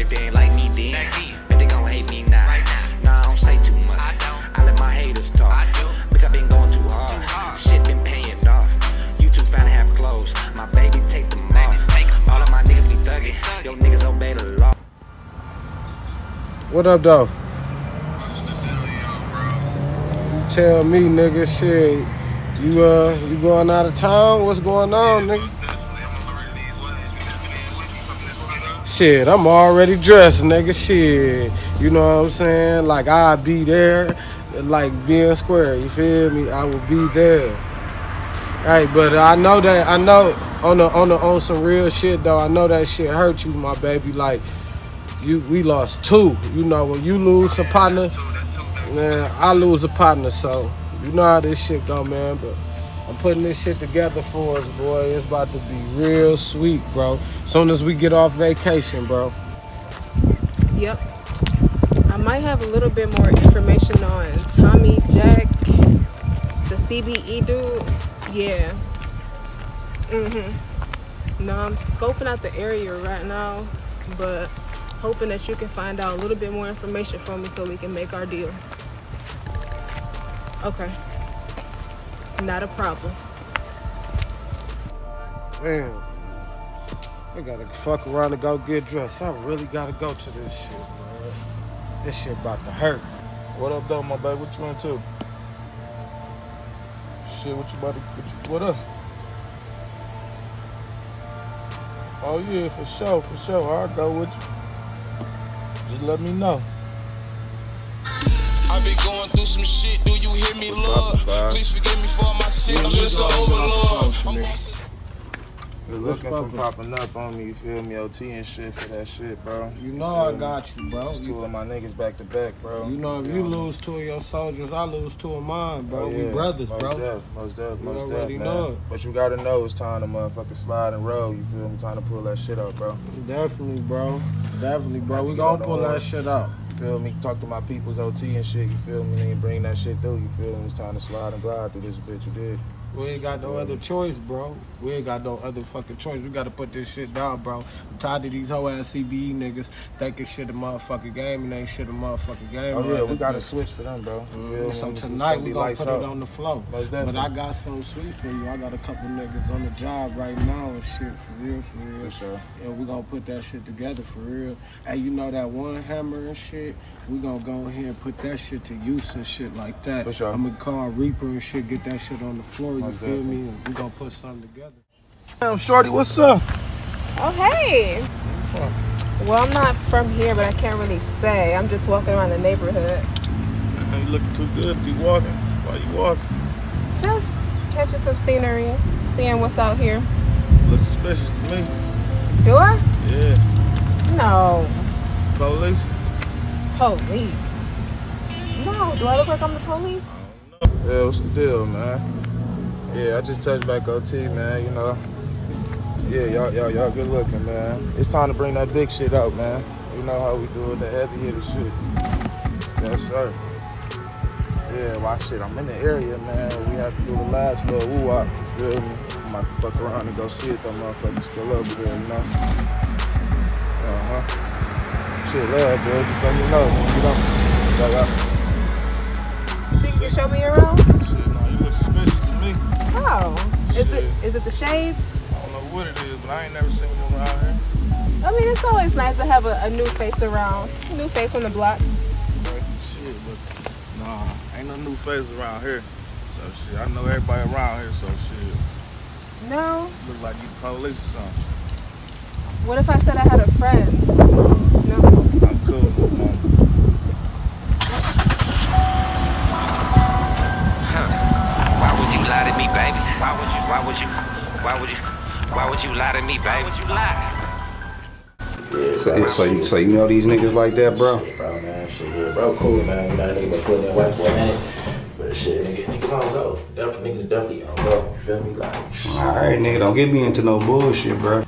If they ain't like me then, but they gon' hate me now. Nah, I don't say too much. I let my haters talk. Bitch, I been going too hard. Shit been paying off. You too fine to have clothes. My baby take them off. All of my niggas be thuggin'. Yo niggas obey the law. What up, though? Tell me, nigga, shit. You uh, you going out of town? What's going on, nigga? Shit, I'm already dressed, nigga. Shit, you know what I'm saying? Like I'll be there, like being square. You feel me? I will be there. Hey, but I know that I know on the on the on some real shit though. I know that shit hurt you, my baby. Like you, we lost two. You know when you lose a partner, man, I lose a partner. So you know how this shit go, man. But I'm putting this shit together for us, boy. It's about to be real sweet, bro. Soon as we get off vacation, bro. Yep. I might have a little bit more information on Tommy Jack, the CBE dude. Yeah. Mm-hmm. No, I'm scoping out the area right now, but hoping that you can find out a little bit more information from me so we can make our deal. Okay. Not a problem. Damn. I gotta fuck around and go get dressed. I really gotta go to this shit, man. This shit about to hurt. What up, though, my baby? What you into? Shit, what you about to, what, you, what up? Oh, yeah, for sure, for sure. I'll go with you. Just let me know. I been going through some shit. Do you hear me, What's love? up, Please forgive me for my sin. I'm just an overlord. I'm gonna say- Good looking for popping up on me, you feel me? OT and shit for that shit, bro. You know I got you, bro. It's two of my niggas back to back, bro. You know, if you lose two of your soldiers, I lose two of mine, bro. Oh, We yeah. brothers, most bro. Def, most You most already def, know man. it. But you gotta know it's time to motherfucking slide and roll. You feel me? Time to pull that shit up, bro. Definitely, bro. Definitely, bro. We gonna pull that shit out. You feel me? Talk to my people's OT and shit. You feel me? Bring that shit through. You feel me? It's time to slide and glide through this bitch. You did. We ain't got no other choice, bro. We ain't got no other fucking choice. We gotta put this shit down, bro. I'm tired of these whole ass CBE niggas thinking shit a motherfucking game and ain't shit a motherfucking game. Oh yeah, we gotta switch for them, bro. Mm, you feel me? So tonight we be gonna put out. it on the flow. Most But. I got something sweet for you. I got a couple niggas on the job right now and shit for real, for real. For sure. And we gonna put that shit together for real. And you know that one hammer and shit, we gonna go ahead and put that shit to use and shit like that. For sure. I'm gonna call Reaper and shit, get that shit on the floor, you Most feel me? And we gonna put something together. Damn, shorty, what's up? Oh, hey. Well, I'm not from here, but I can't really say. I'm just walking around the neighborhood. You looking too good to be walking. Why you walking? Just catching some scenery, seeing what's out here. Looks suspicious to me. Do I? Yeah. No. Police? Police. No. Do I look like I'm the police? Yeah, what's the deal, man? Yeah, I just touched back OT, man. You know. Yeah, y'all, y'all, y'all good looking, man. It's time to bring that big shit out, man. You know how we do it, the heavy hitter shit. Yes, sir. Yeah, well, shit, I'm in the area, man. We have to do the last little woo-wop, you feel me? I'm about to fuck around and go see if that motherfucker's still up there, you know? Uh-huh. Shit, love, bro. Just let me know. You know? Like, So you can show me around? shit, nah, you look suspicious to me. Oh. Is it is it the shades? I what it is, but I ain't never seen them around here. I mean, it's always nice to have a, a new face around. New face on the block. But shit, but nah, ain't no new faces around here. So shit, I know everybody around here, so shit, No. look like you police or something. What if I said I had a friend? No. I'm cool, little. Why would you lie to me, baby? Why would you? Why would you? Why would you? Why would you lie to me, baby? Why would you lie? So, so, you, so you know these niggas like that, bro? Shit, bro, man. Shit, yeah, bro, cool, man. You know, nigga been feeling white for a minute. But shit, nigga, niggas on go. Definitely, niggas definitely on go. You feel me? Like, All right, nigga, don't get me into no bullshit, bro.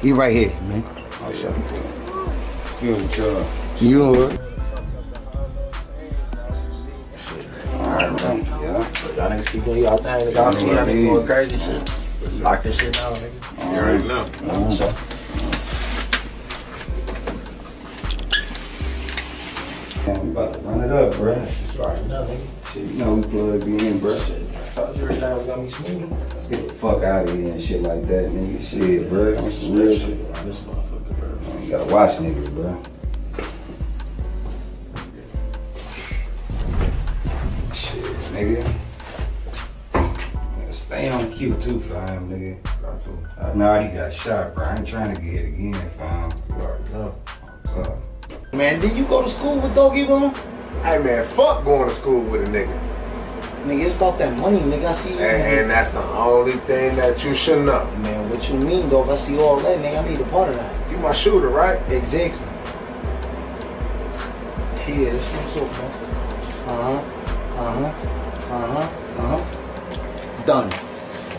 He right here, man. You and y'all. You alright? Alright, man. Yeah. Y'all niggas keep doing y'all thing. Nigga, I see y'all niggas doing crazy shit. Lock this shit down, nigga. You already know. So, Man, we about to run it up, bro. sorry, no, nigga. Shit, you know we plugged in, bro. Shit, I told you everything was gonna be smooth. Let's get the fuck out of here and shit like that, nigga. Shit, bro. On some real shit. this motherfucker, bro. You gotta watch niggas, bro. Shit, nigga. Nigga, Stay on cue too, fam, nigga. Got to. I know he got shot, bro. I ain't trying to get hit again, fam. You already know. So, Man, did you go to school with Doggy Bone? Hey man, fuck going to school with a nigga. Nigga, it's about that money, nigga. I see you. And, and that's the only thing that you should know. Man, what you mean, dog? I see all that, nigga. I need a part of that. You my shooter, right? Exactly. Yeah, that's what's up, man. Uh-huh. Uh-huh. Uh-huh. Uh-huh. Done.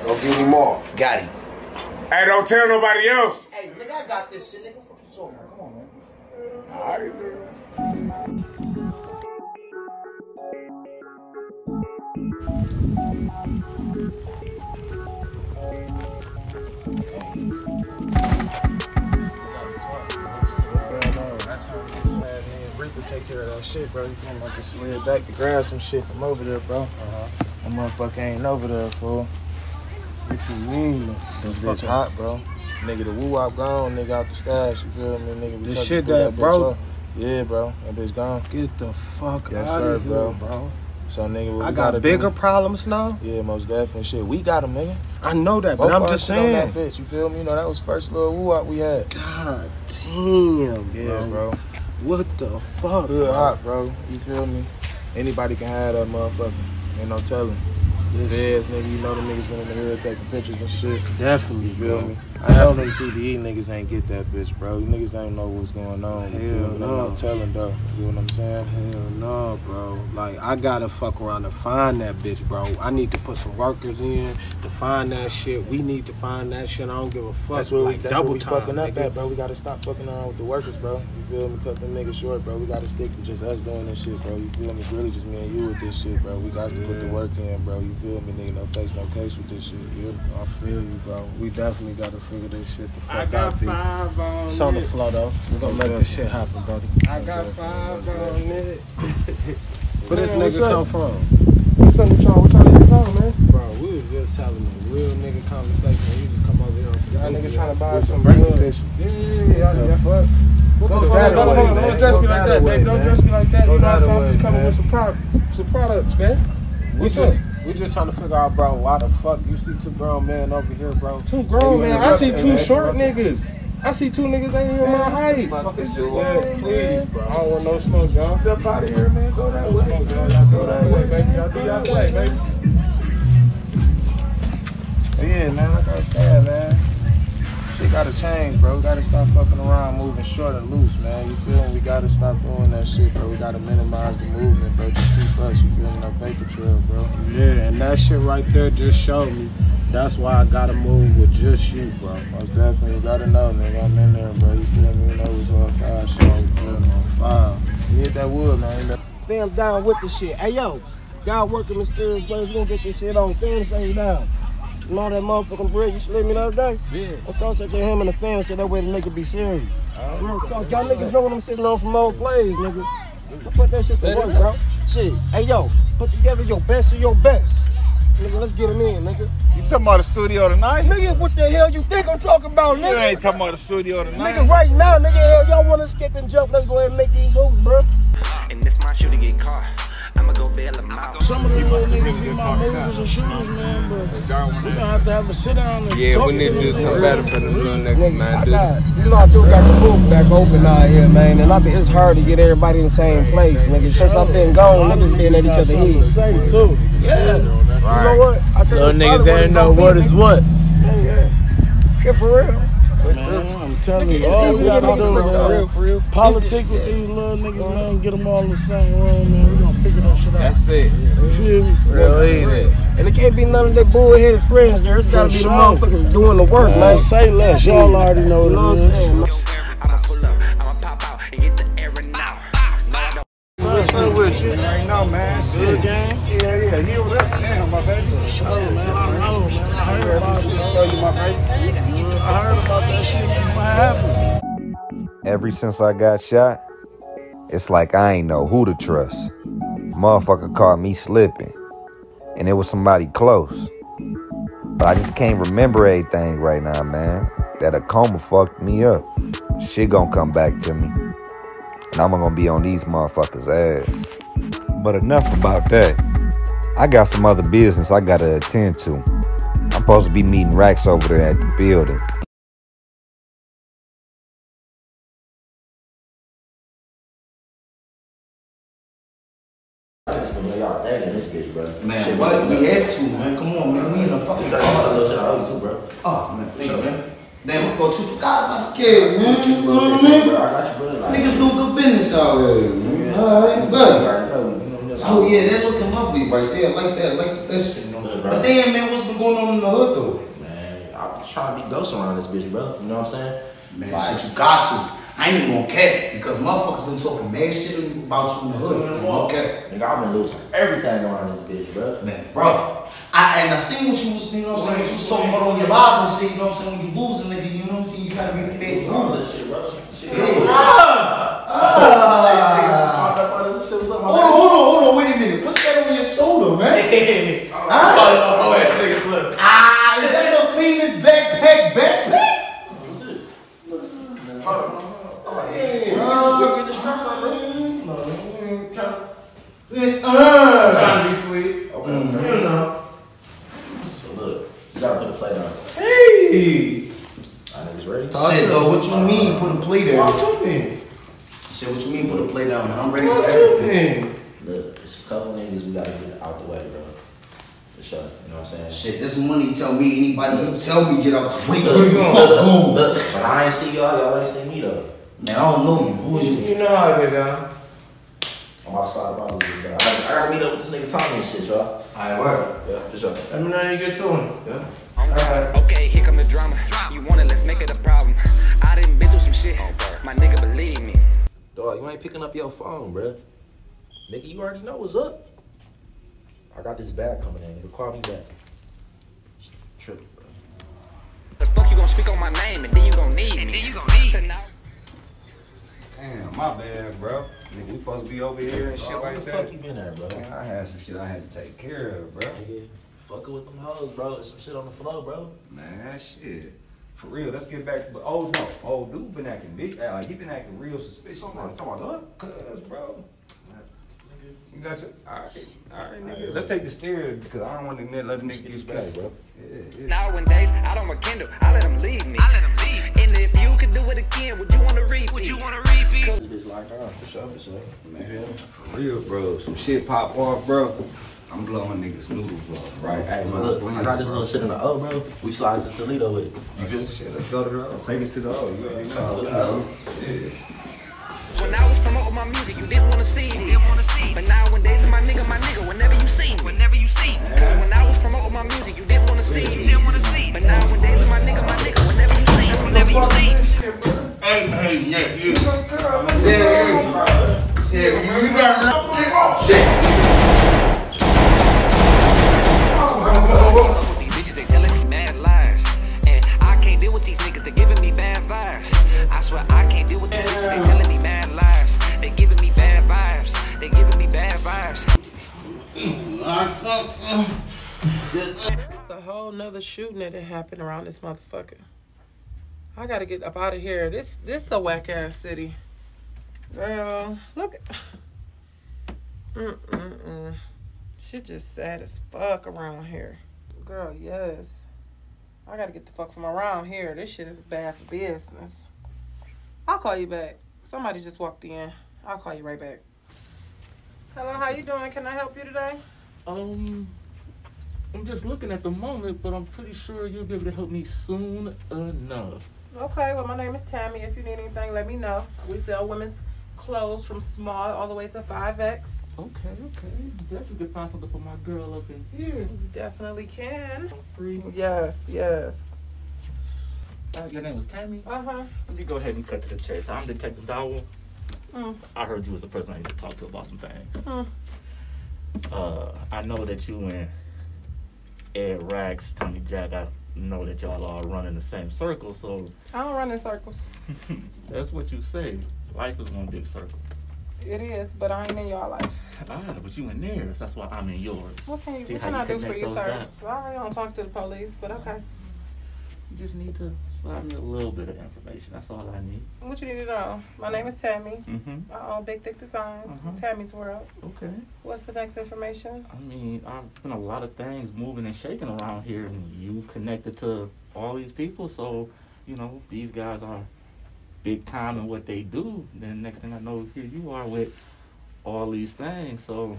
Go give me more. Got him. Hey, don't tell nobody else. Hey, nigga, I got this shit, nigga. Fuck you talking about? Come on, man. Alright, nigga. Take care of that shit, bro. You come like to slid back to grab some shit from over there, bro. Uh-huh. That motherfucker ain't over there, fool. What you mean? This bitch hot, bro. Nigga, the woo wop gone, nigga out the stash. You feel me, nigga? We The shit that broke? up. Yeah, bro. That bitch gone. Get the fuck Yes, out sir, of here, bro. bro. So, nigga, what I we got bigger Do, problems now. yeah, most definitely. Shit, we got him, nigga. I know that, Both but I'm just saying. That bitch, you feel me? You know, that was first little woo wop we had. God damn, Yeah, bro. bro. What the fuck? Good bro? hot, bro. You feel me? Anybody can have that motherfucker. Ain't no telling. Feds, nigga, you know them niggas been in the hood taking pictures and shit. Definitely, You feel bro. me? I know them CBE niggas ain't get that bitch, bro. You niggas ain't know what's going on. You Hell feel me? Ain't no. no telling, though. You know what I'm saying? Hell no, bro. Like I gotta fuck around to find that bitch, bro. I need to put some workers in to find that shit. We need to find that shit. I don't give a fuck. That's where we, like that's double where we time, fucking up nigga. at, bro. We gotta stop fucking around with the workers, bro. You feel me? Cut them niggas short, bro. We gotta stick to just us doing this shit, bro. You feel me? It's really just me and you with this shit, bro. We got to put the work in, bro. You feel me, nigga? No face, no case with this shit. You hear? I feel you, bro. We definitely gotta figure this shit the fuck I got out. B. five on It's on the floor though. We're gonna let this shit happen, buddy. I got five on it. Where this nigga come up? from? What's up with y'all? What y'all niggas on, man? Bro, we was just having a real nigga conversation. We just come over here. Y'all niggas trying to buy With some breaking blood. fish. Yeah, yeah, yeah. The yeah. fuck? Don't, Go that don't, don't, man. don't address Go me like that that, away, baby. Don't dress me like that. You know what I'm saying? I'm just coming man. with some, pro- some products, man. We What's just, up? We just trying to figure out, bro, why the fuck you see two grown men over here, bro? Two grown man. I see two short niggas. I see two niggas ain't even my height. Fuck is you Yeah, please, bro. I don't want no smoke, y'all. Step out of here, man. Go that way. smoke, y'all. Y'all go that way, baby. Y'all do y'all thing, baby. Yeah, man, like I saying, man. Shit gotta change, bro. We gotta stop fucking around moving short and loose, man. You feel me? We gotta stop doing that shit, bro. We gotta minimize the movement, bro. Just keep us, you feel me? No paper trail, bro. Yeah, and that shit right there just showed me. That's why I gotta move with just you, bro. Most definitely, you gotta know, nigga. I'm in there, bro. You feel me? You know it's all fire shit. You feel me? Five. You hit that wood, man. You Fam down with the shit. Hey yo, y'all working mysterious ways. We gonna get this shit on. Fam say down. You know that motherfucking bread you slid me the other day? Yeah. I thought that him and the fam said that way to make it be serious. Oh. Real talk. Y'all niggas know what I'm sitting on from old plays, nigga. I put that shit to work, bro. Shit. Hey yo, put together your best of your best. Nigga, let's get him in, nigga. You talking about the studio tonight? Nigga, what the hell you think I'm talking about, nigga? You nigga? ain't talking about the studio tonight. Nigga, right now, nigga, hell, y'all wanna skip and jump, let's go ahead and make these moves, bro. And if my shooter get caught, I'ma go bail him out. Some of these little niggas be my movers and shooters, man, but we gonna have to have a sit down and Yeah, talk we need to do something better for them little niggas, man. I got, you know, I do got the booth back open out here, man, and I be, it's hard to get everybody in the same place, nigga. Since I've been gone, niggas been at each other's heels. Say too. Yeah. You know what? I think Little niggas probably that it's know gonna what be, is what. Yeah, for real. Man, I'm telling you, all oh, we gotta do, niggas, bro. man. For real, Politic with these little niggas, man. Get them all in the same room, man. We gonna figure that shit out. That's it. You feel me? Real easy. And it can't be none of that bullheaded friends there. It's gotta be the motherfuckers doing the work, Man, man. say less. Y'all already know what what it I'm saying? man? I'ma pull up, I'ma pop out and get the air and now. No, I don't. What's up with you? Ain't no man. Good game. Yeah, yeah. Healed up. Damn, my baby. Show, man. I know, man. I heard about it. Show you my baby. I heard about that shit. Ever since I got shot, it's like I ain't know who to trust. Motherfucker caught me slipping, and it was somebody close. But I just can't remember anything right now, man. That a coma fucked me up. Shit gonna come back to me, and I'm gonna be on these motherfuckers' ass. But enough about that. I got some other business I gotta attend to. I'm supposed to be meeting Rax over there at the building. Y'all thinking this bitch, bro. Man, what? We have to, man. Come on, man. We in a fucking That's a little shit I owe you too, bro. Oh, man. Thank you, man. Damn, I thought you forgot about the kids, man. You know what I mean? I got you, bro. Like, Niggas do good business out here, man. Alright, you but. already know, you know, just- Oh, yeah, that looking lovely right there. I like that. I like this, you know. Look, bro. But damn, man, what's been going on in the hood, though? Man, I'm trying to be ghost around this bitch, bro. You know what I'm saying? Man, Like- shit, you got to. I ain't even gonna cap because motherfuckers been talking mad shit about you in the hood. Man, okay. Nigga, I've been losing everything around this bitch, bro. Man, bro. I and I seen what you was, you know what I'm saying, what you was talking about on your Bible and shit, you know what I'm saying, when you losing, nigga, you know what I'm saying, you gotta be prepared to All this shit, bro. Shit, Yeah. Ah! Ah. Shit, nigga, all shit was up my Hold on, hold on, hold on, wait a minute. What's that on your shoulder, man? Oh, with bro. There's some shit on the floor, bro. Man, shit. For real, let's get back to but oh no, old dude been acting big like he been acting real suspicious. Talking about, talking about Cuz bro. You got your alright, alright nigga. Let's take the stairs because I don't want to let the nigga get stressed, bro. Yeah, yeah. Nowadays, I don't rekindle. I let him leave me. I let him leave. And if you could do it again, would you wanna repeat? Would you wanna repeat? this bitch locked down, for sure, for sure. Man, for real, bro. Some shit pop off, bro. I'm blowing niggas noodles off, right? Hey, man, look, I got this little shit in the O, bro. We slide to Toledo with it. You feel me? Shit, let's go to the take it to the O. You already know. Yeah. When I was promoting my music, you didn't wanna see me. Didn't wanna see. But nowadays, my nigga, my nigga, whenever you see me. This motherfucker. I gotta get up out of here. This this a whack ass city. Girl, look. Mm-mm-mm. Shit just sad as fuck around here. Girl, yes. I gotta get the fuck from around here. This shit is bad for business. I'll call you back. Somebody just walked in. I'll call you right back. Hello, how you doing? Can I help you today? Um, I'm just looking at the moment, but I'm pretty sure you'll be able to help me soon enough. Okay, well, my name is Tammy. If you need anything, let me know. We sell women's clothes from small all the way to 5X. Okay, okay. Definitely can find something for my girl up in here. You definitely can. Free. Yes, yes. Uh, your name was Tammy? Uh huh. Let me go ahead and cut to the chase. I'm Detective Dowell. Mm. I heard you was the person I need to talk to about some things. Mm. Uh, I know that you and Ed Rax, Tommy Jack, I know that y'all all run in the same circle, so I don't run in circles. that's what you say. Life is one big circle. It is, but I ain't in your life. Ah, but you in theirs. That's why I'm in yours. What can, you, See what can I do for you, sir? dots? Well, I don't talk to the police, but okay. You just need to slide need a little bit of information. That's all I need. What you need to know? My name is Tammy. Mm-hmm. I own Big Thick Designs, Uh-huh. Tammy's World. Okay. What's the next information? I mean, I've been a lot of things moving and shaking around here, and you connected to all these people. So, you know, these guys are big time in what they do. Then next thing I know, here you are with all these things. So,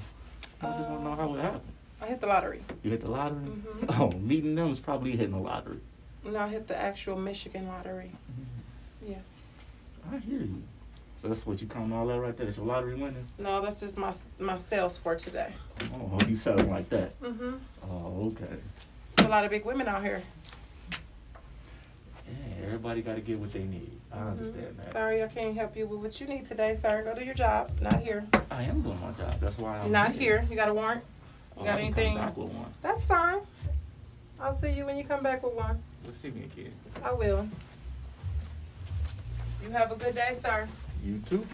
I just want to know how it happened. I hit the lottery. You hit the lottery? Mhm. Oh, meeting them is probably hitting the lottery. No, I hit the actual Michigan lottery. Yeah. I hear you. So that's what you count all that right there. That's your lottery winnings. No, that's just my my sales for today. Oh, you selling like that? Mhm. Oh, okay. There's a lot of big women out here. Yeah, everybody got to get what they need. I understand that. Sorry, I can't help you with what you need today, sir. Go do your job. Not here. I am doing my job. That's why I'm Not here. You got a warrant? You Oh, got anything? Come back with one. That's fine. I'll see you when you come back with one. Let's see me again. I will. You have a good day, sir. You too.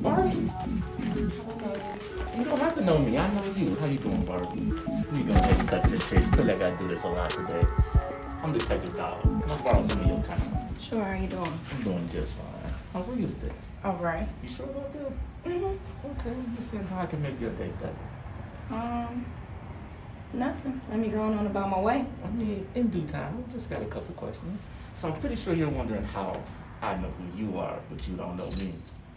Barbie. You don't have to know me. I know you. How you doing, Barbie? We gonna ahead and cut to the chase. feel like I do this a lot today. I'm Detective Dollar. Can I borrow some of your time? Sure, how you doing? I'm doing just fine. How are you today? All right. You sure about that? Mm-hmm. Okay, me see how I can make your day better. Um, nothing. Let me go on about my way. I mean, in due time. I Just got a couple questions. So I'm pretty sure you're wondering how I know who you are, but you don't know me.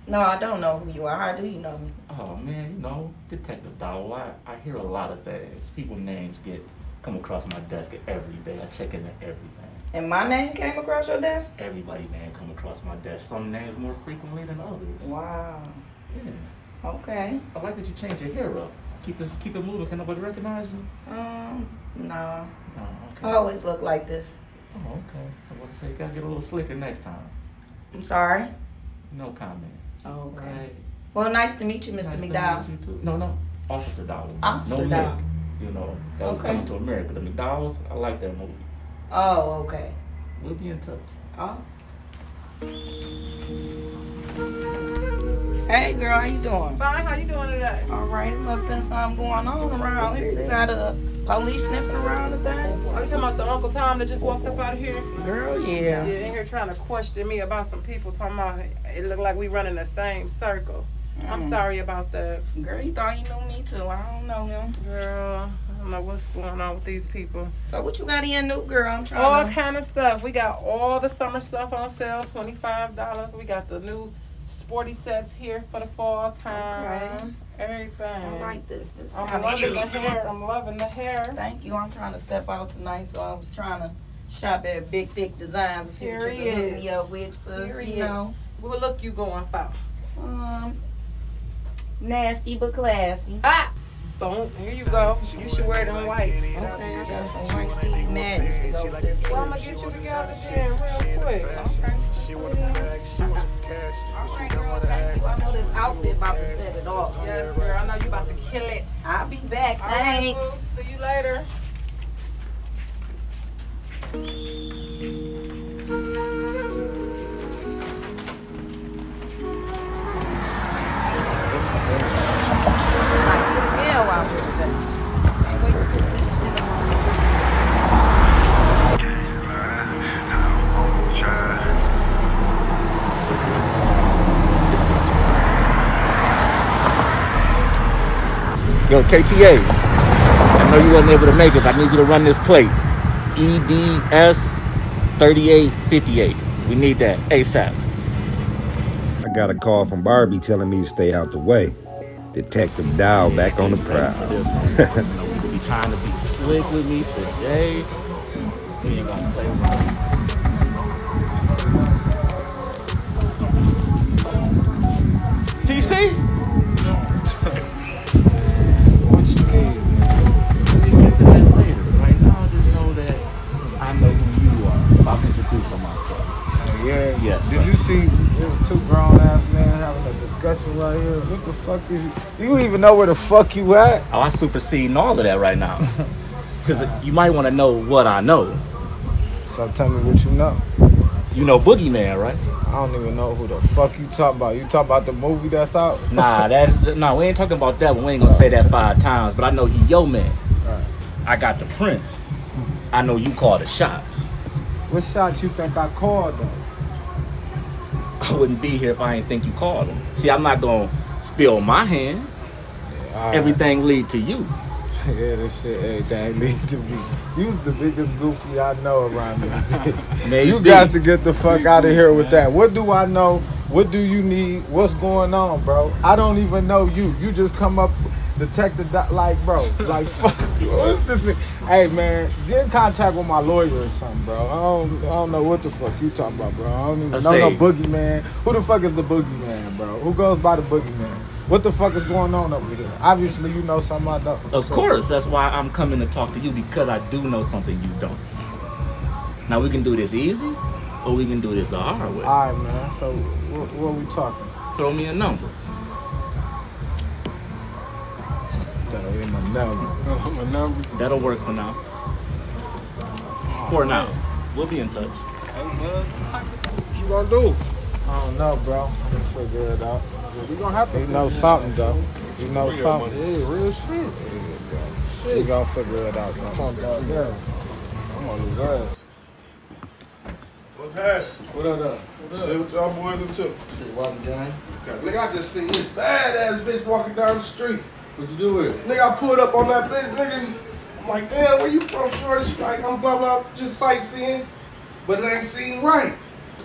No, I don't know who you are. How do you know me? Oh man, you know, Detective Dollar. I, I hear a lot of things. People names get come across my desk every day. I check into everything. And my name came across your desk? Everybody name come across my desk. Some names more frequently than others. Wow. Yeah. Okay. I like that you changed your hair up. Keep this keep it moving. Can nobody recognize you? Um, nah. Oh, okay. I always look like this. Oh, okay. I was to say, gotta get a little slicker next time. I'm sorry. No comment. Okay. Right. Well, nice to meet you, Mr. Nice to McDowell. meet you too. No, no, Officer Dollar. Officer no Dollar. Nick. You know, that was Okay. coming to America. The McDowells, I like that movie. Oh, okay. We'll be in touch. Oh. Hey, girl, how you doing? Fine. How you doing today? All right. It must been something going on around here. You got a police sniffing around the thing? Are you talking about the Uncle Tom that just walked up out of here? Girl, yeah. Yeah, in here trying to question me about some people talking about it looked like we running the same circle. I'm Mm. sorry about that. Girl, he thought he knew me too. I don't know him. Girl, I don't know what's going on with these people. So what you got in new, girl? I'm trying All to... kind of stuff. We got all the summer stuff on sale, twenty five dollars. We got the new sporty sets here for the fall time. Everything. I like this. This I'm loving the hair. I'm loving the hair. Thank you. I'm trying to step out tonight, so I was trying to shop at Big Thick Designs to see what you Here can hook me up with, sis. Here he You is. know, What look you going for? um, nasty but classy. Ah! Boom. Here you go. You should wear them white. Okay, I got some white Steve Maddens to go. Well, I'm gonna get you together then real quick. Okay. Alright, girl, thank you. I know this outfit about to set it off. Yes, girl. I know you about to kill it. I'll be back. All right, Thanks. boo. See you later. Yo, KTA. I know you wasn't able to make it. but I need you to run this plate. EDS 3858. We need that ASAP. I got a call from Barbie telling me to stay out the way. Detective Dow back on the prowl. You know, people be trying to be slick with me today. We ain't gonna play around. TC? See two grown ass men having a discussion right here? What the fuck is you? You even know where the fuck you at? Oh, I superseding all of that right now. Because you might want to know what I know. So tell me what you know. You know Boogeyman, right? I don't even know who the fuck you talking about. You talking about the movie that's out? Nah, that's nah. We ain't talking about that. But we ain't gonna say that five times. But I know he yo man. I got the prince. I know you call the shots. What shots you think I called though? I wouldn't be here if I didn't think you called him. See, I'm not gonna spill my hand. Alright. Everything lead to you. yeah, this shit, everything leads to me. You's the biggest goofy I know around here. Man, you got to get the fuck out of here with that. What do I know? What do you need? What's going on, bro? I don't even know you. You just come up, detective, like, bro, like, fuck. What's this? thing? Hey, man, get in contact with my lawyer or something, bro. I don't, I don't know what the fuck you talking about, bro. I don't even know no boogeyman. Who the fuck is the boogeyman, bro? Who goes by the boogeyman? What the fuck is going on over here? Obviously, you know something I don't. Of So- course, that's why I'm coming to talk to you because I do know something you don't. Now we can do this easy, or we can do this the hard way. All right, man. So, what, what we talking? Throw me a number. That'll be my number. That'll work for now. For now, we'll be in touch. What you gonna do? I don't know, bro. I'm gonna figure it out. We gonna have to. You know something, though. You know Real something. money. Yeah, real shit. We gonna figure it out, though. Talking about that. I'm on his ass. What's happening? What up, What up? Shit, what y'all boys into? Shit, walking gang. Nigga, I just seen this badass bitch walking down the street. What you do with? Nigga, I pulled up on that bitch, nigga. I'm like, damn, where you from, shorty? She like, I'm blah, blah, just sightseeing. But it ain't seen right.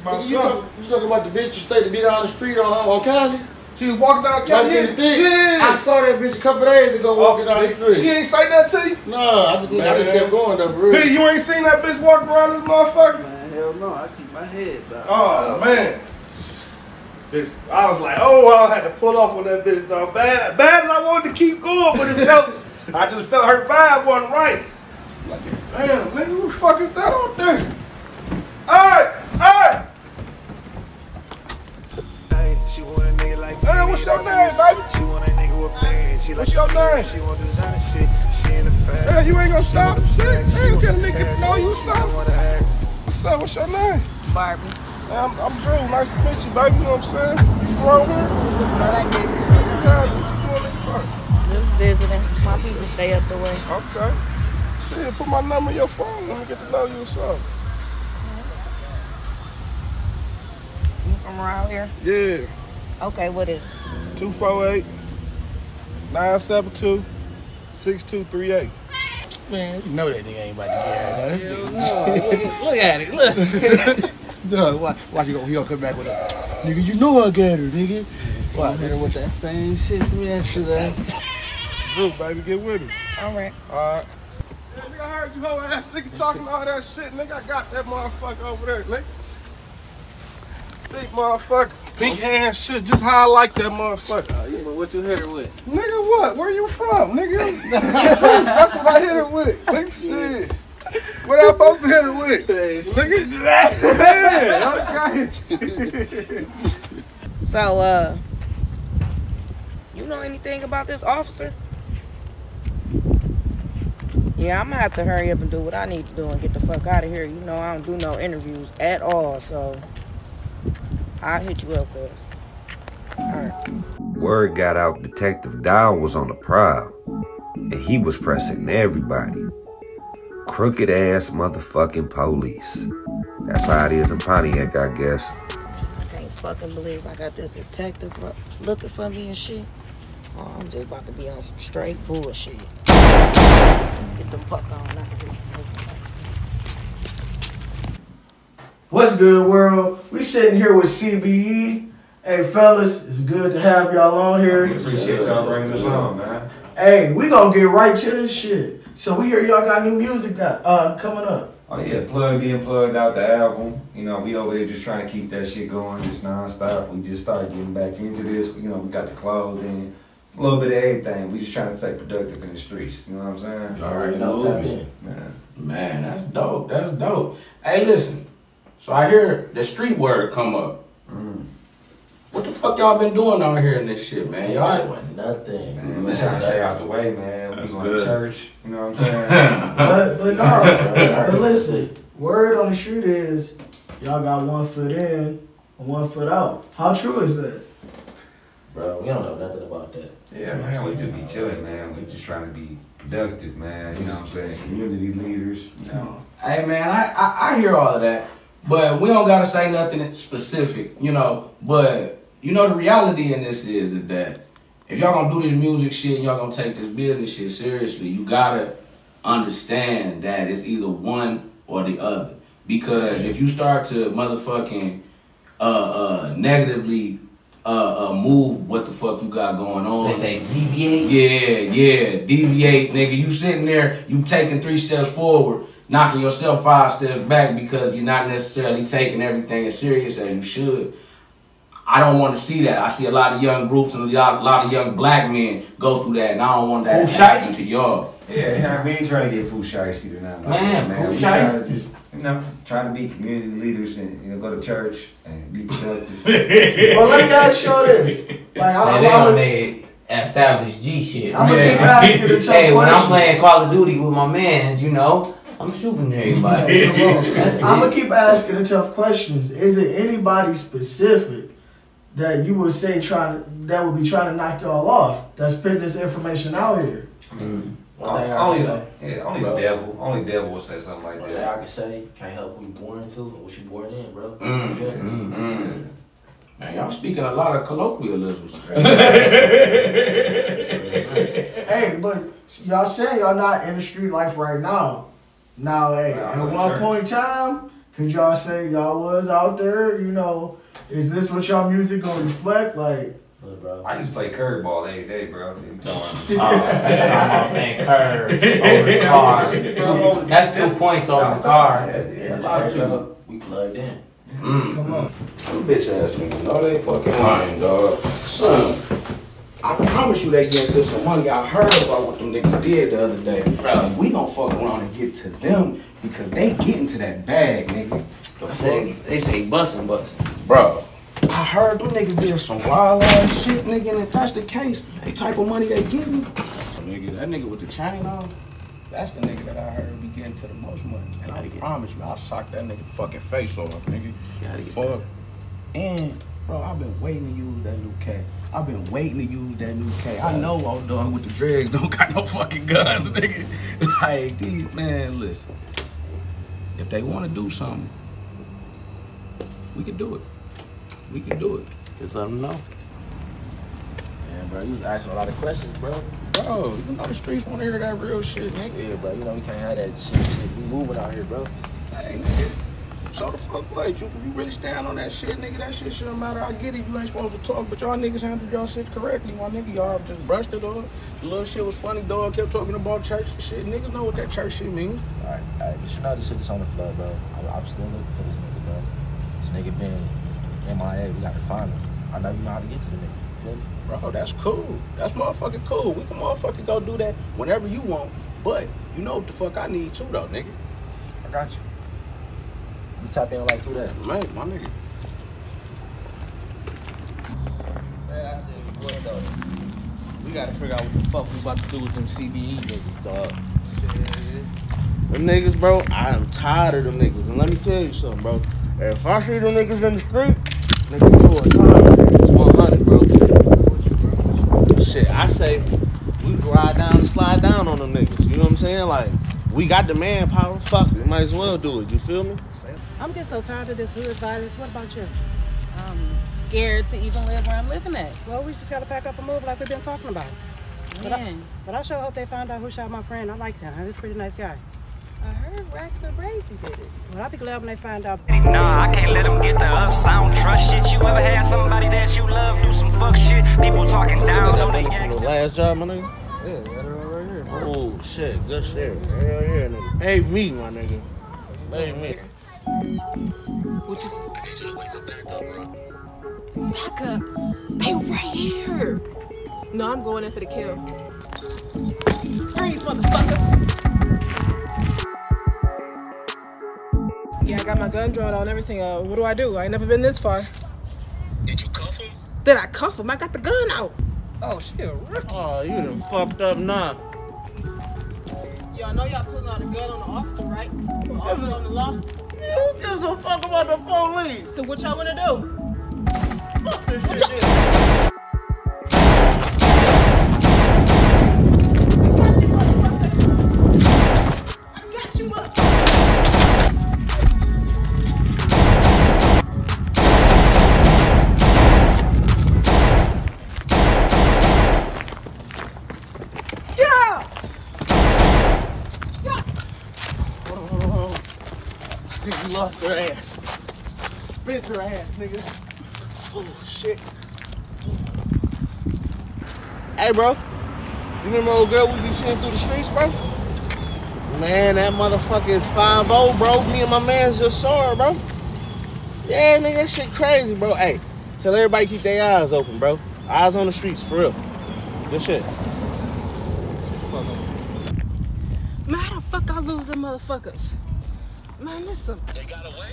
About You, talk, you talking about the bitch you stayed to be down the street on, on Cali? She was walking down Like Cali. this thick? Yeah. I saw that bitch a couple days ago walking down the she, street. she ain't say that to you? No, I just, I just kept going though, bro. Hey, you ain't seen that bitch walking around this motherfucker? Man, hell no, I keep my head down. Oh man. Bitch, I was like, oh, I had to pull off on that bitch, dog. Bad, bad as I wanted to keep going, but it felt, I just felt her vibe wasn't right. Like, damn, nigga, who the fuck is that out there? Hey, hey! She want a nigga like Hey, what's your name, baby? She want a nigga with bands. She What's like your name? She want designer shit. She in the fast. Hey, you ain't gonna stop She shit. want the Hey, you fast. got a nigga want know you the fast. stop. She wanna ask. What's up? What's your name? Barbie. Hey, I'm, I'm Drew. Nice to meet you, baby. You know what I'm saying? You from around here? Yeah, what you doing in front? Just visiting. My people stay up the way. Okay. Shit, put my number in your phone. Let me get to know you or something. You from around here? Yeah. Okay, what is it? 248 972 6238. Man, you know that nigga ain't about to get out no. Look at it, look. no, watch, watch he gonna, he gonna come back with a nigga. You know I got her, nigga. What, here with that same shit from yesterday. Drew, baby, get with me. All right. All right. Yeah, nigga, I heard you whole ass nigga talking all that shit. Nigga, I got that motherfucker over there, nigga. Big motherfucker. Big hand shit, just how I like that motherfucker. Oh, yeah, but what you hit her with? Nigga, what? Where you from, nigga? That's what I hit her with. Nigga, shit. What I supposed to hit her with? Nigga, yeah, okay. So, uh, you know anything about this officer? Yeah, I'm gonna have to hurry up and do what I need to do and get the fuck out of here. You know, I don't do no interviews at all, so I'll hit you up, cuz. Alright. Word got out Detective Dow was on the prowl, and he was pressing everybody. Crooked ass motherfucking police. That's how it is in Pontiac, I guess. I can't fucking believe I got this detective ro- looking for me and shit. Oh, I'm just about to be on some straight bullshit. Get the fuck on out of here. What's good, world? We sitting here with CBE. Hey, fellas, it's good to have y'all on here. We appreciate y'all bringing us on, man. Hey, we gonna get right to this shit. So we hear y'all got new music got, uh, coming up. Oh yeah, plugged in, plugged out the album. You know, we over here just trying to keep that shit going, just nonstop. We just started getting back into this. You know, we got the clothing, a little bit of everything. We just trying to stay productive in the streets. You know what I'm saying? You already know, tap in. Man. Man, that's dope. That's dope. Hey, listen. So I hear the street word come up. Mm. What the fuck y'all been doing out here in this shit, man? Y'all nothing. Man, we trying to stay out the way, man. We That's going good. to church. You know what I'm saying? But but no, but listen, word on the street is y'all got one foot in and one foot out. How true is that? Bro, we don't know nothing about that. Yeah, man, we just be chilling, man. We just trying to be productive, man. You know what I'm saying? Community leaders. You know. Hey man, I, I I hear all of that, but we don't gotta say nothing specific, you know. But you know the reality in this is is that if y'all gonna do this music shit, and y'all gonna take this business shit seriously, you gotta understand that it's either one or the other. Because if you start to motherfucking uh uh negatively uh, uh move what the fuck you got going on. They say deviate. Yeah, yeah, deviate, nigga. You sitting there, you taking three steps forward, knocking yourself five steps back because you're not necessarily taking everything as serious as you should. I don't want to see that. I see a lot of young groups and a lot, a lot of young black men go through that, and I don't want that to Pooh happen Shiesty. to y'all. Yeah, yeah, we ain't trying to get Pooh Shiesty or nothing. like Man, that, Pooh We trying Shiesty. you know, trying to be community leaders and, you know, go to church and be productive. well, let me ask y'all this. Like, I'm, they I'm, on I'm, established G shit. I'ma keep asking the tough Hey, when I'm playing Call of Duty with my mans, you know, I'm shooting everybody. That's. I'm gonna keep asking the tough questions. Is it anybody specific that you would say trying that would be trying to knock y'all off that's putting this information out here? One thing I can only, say, yeah, only bro. the devil, only the devil will say something like One thing that. I can say, can't help who you born into and what you born in, bro. Mm, You feel me? mm, mm. Man, y'all speaking a lot of colloquialisms. Hey, but y'all saying y'all not in the street life right now. Now, hey, Nah, at one sure. point in time, could y'all say y'all was out there? You know, is this what y'all music gonna reflect? Like, bro. I used to play curveball every day, bro. You talking Oh, I'm playing curve over the car. That's two points over the car. Yeah, A lot of people, we plugged in. Mm. come on. Them bitch ass niggas, no, they fucking lying, dog. Son, I promise you they get into some money. I heard about what them niggas did the other day. And we gon' fuck around and get to them because they get into that bag, nigga. The They say, fuck? they say bussin' bussin'. Bro, I heard them niggas did some wild ass shit, nigga, and if that's the case, the type of money they getting. Nigga, that nigga with the chain on, that's the nigga that I heard be getting to the most money. And I promise you, I'll sock that nigga fucking face off, nigga. Fuck. And, bro, I've been waiting to use that new K. I've been waiting to use that new K. I know old dog with the dreads don't got no fucking guns, nigga. Like, these, man, listen. If they want to do something, we can do it. We can do it. Just let them know. Man, bro, you was asking a lot of questions, bro. Bro, you know the streets want to hear that real shit, nigga. Yeah, bro, you know we can't have that shit. Shit, we moving out here, bro. Hey, nigga. So the fuck what? You, you really stand on that shit, nigga? That shit shouldn't matter. I get it. You ain't supposed to talk, but y'all niggas handled y'all shit correctly, my nigga. Y'all just brushed it off. The little shit was funny, dog. Kept talking about church and shit. Niggas know what that church shit means. Alright, alright, but you know this shit is on the floor, bro. I, I'm still looking for this nigga, bro. This nigga been MIA. We gotta find him. I know you know how to get to the nigga. Feel me? Bro, that's cool. That's motherfucking cool. We can motherfucking go do that whenever you want. But you know what the fuck I need too, though, nigga. I got you. You tap in like two days. Man, my nigga. Man, I did one though. We gotta figure out what the fuck we about to do with them CBE niggas, dog. Them niggas, bro, I am tired of them niggas. And let me tell you something, bro. If I see them niggas in the street, nigga, you a time. It's 100, bro. Shit, I say we ride down and slide down on them niggas. You know what I'm saying? Like, we got the manpower. Fuck it. Might as well do it. You feel me? I'm just so tired of this hood violence. What about you? I'm scared to even live where I'm living at. Well, we just gotta pack up and move like we've been talking about. But I, Man. but I sure hope they find out who shot my friend. I like him. He's a pretty nice guy. I heard Rax and Brazy did it. Well, I'll be glad when they find out. Nah, I can't let them get the ups. I don't trust shit. You ever had somebody that you love do some fuck shit? People talking down on the The last job, my nigga? Yeah, got it right here. Oh, shit. Good shit. Hell yeah, nigga. Hey, me, my nigga. Hey, me. What you... Back up. They right here. No, I'm going in for the kill. Freeze, motherfuckers. Yeah, I got my gun drawn on everything. Uh, what do I do? I ain't never been this far. Did you cuff him? Did I cuff him? I got the gun out. Oh, she a rookie. Oh, you done fucked up now. Y'all know y'all pulling out a gun on the officer, right? The officer on the law. Who gives a fuck about the police? So what y'all wanna do? Fuck this shit. Think her ass. Spent her ass, nigga. Oh, shit. Hey, bro. You remember old girl we be seeing through the streets, bro? Man, that motherfucker is 5 bro. Me and my mans just saw her, bro. Yeah, nigga, that shit crazy, bro. Hey, tell everybody keep their eyes open, bro. Eyes on the streets, for real. Good shit. Man, how the fuck I lose them motherfuckers? Man, listen. They got away?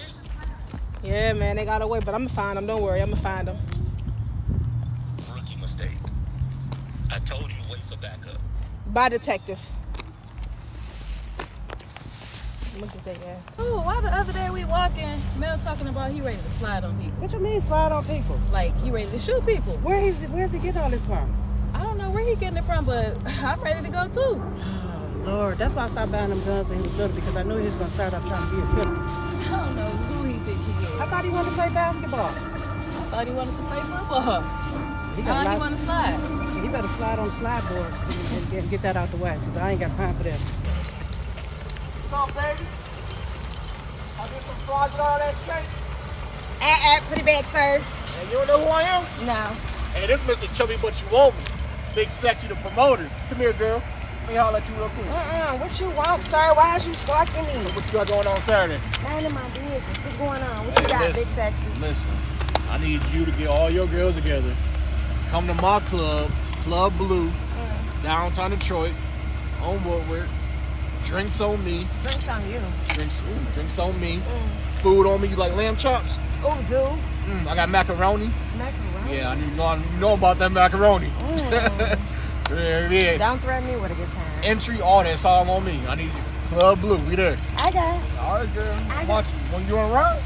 Yeah, man, they got away, but I'm gonna find them. Don't worry, I'm gonna find them. Rookie mistake. I told you wait for backup. Bye, detective. Look at that ass. Ooh, why the other day we walking, Mel talking about he ready to slide on people. What you mean slide on people? Like he ready to shoot people. Where he's where's he getting all this from? I don't know where he getting it from, but I'm ready to go too. Lord, that's why I stopped buying them guns when he was little because I knew he was gonna start up trying to be a killer. I don't know who he think he is. I thought he wanted to play basketball. I thought he wanted to play football. He How got long he lots- want to slide? He better slide on the slide board and get, get that out the way because I ain't got time for that. What's up, baby? I get some fries and all that shit. Uh, uh, put it back, sir. Hey, you don't know who I am? No. Hey, this Mr. Chubby, but you want me. Big Sexy, the promoter. Come here, girl. Let me holler at you real quick. Uh-uh, what you want, sir? Why is you stalking me? What you got going on Saturday? None of my business. What's going on? What you Hey, got, listen. big sexy? Listen, I need you to get all your girls together. Come to my club, Club Blue, mm. downtown Detroit, on Woodward. Drinks on me. Drinks on you. Drinks, ooh, drinks on me. Mm. Food on me. You like lamb chops? Oh, dude. Mm, I got macaroni. Macaroni. Yeah, I need, know, I know about that macaroni. Mm. yeah, yeah. Don't threaten me with a good time. Entry, all that's all on me. I need Club Blue. We there. I got it. All right, girl. I'm watching. When you want to ride?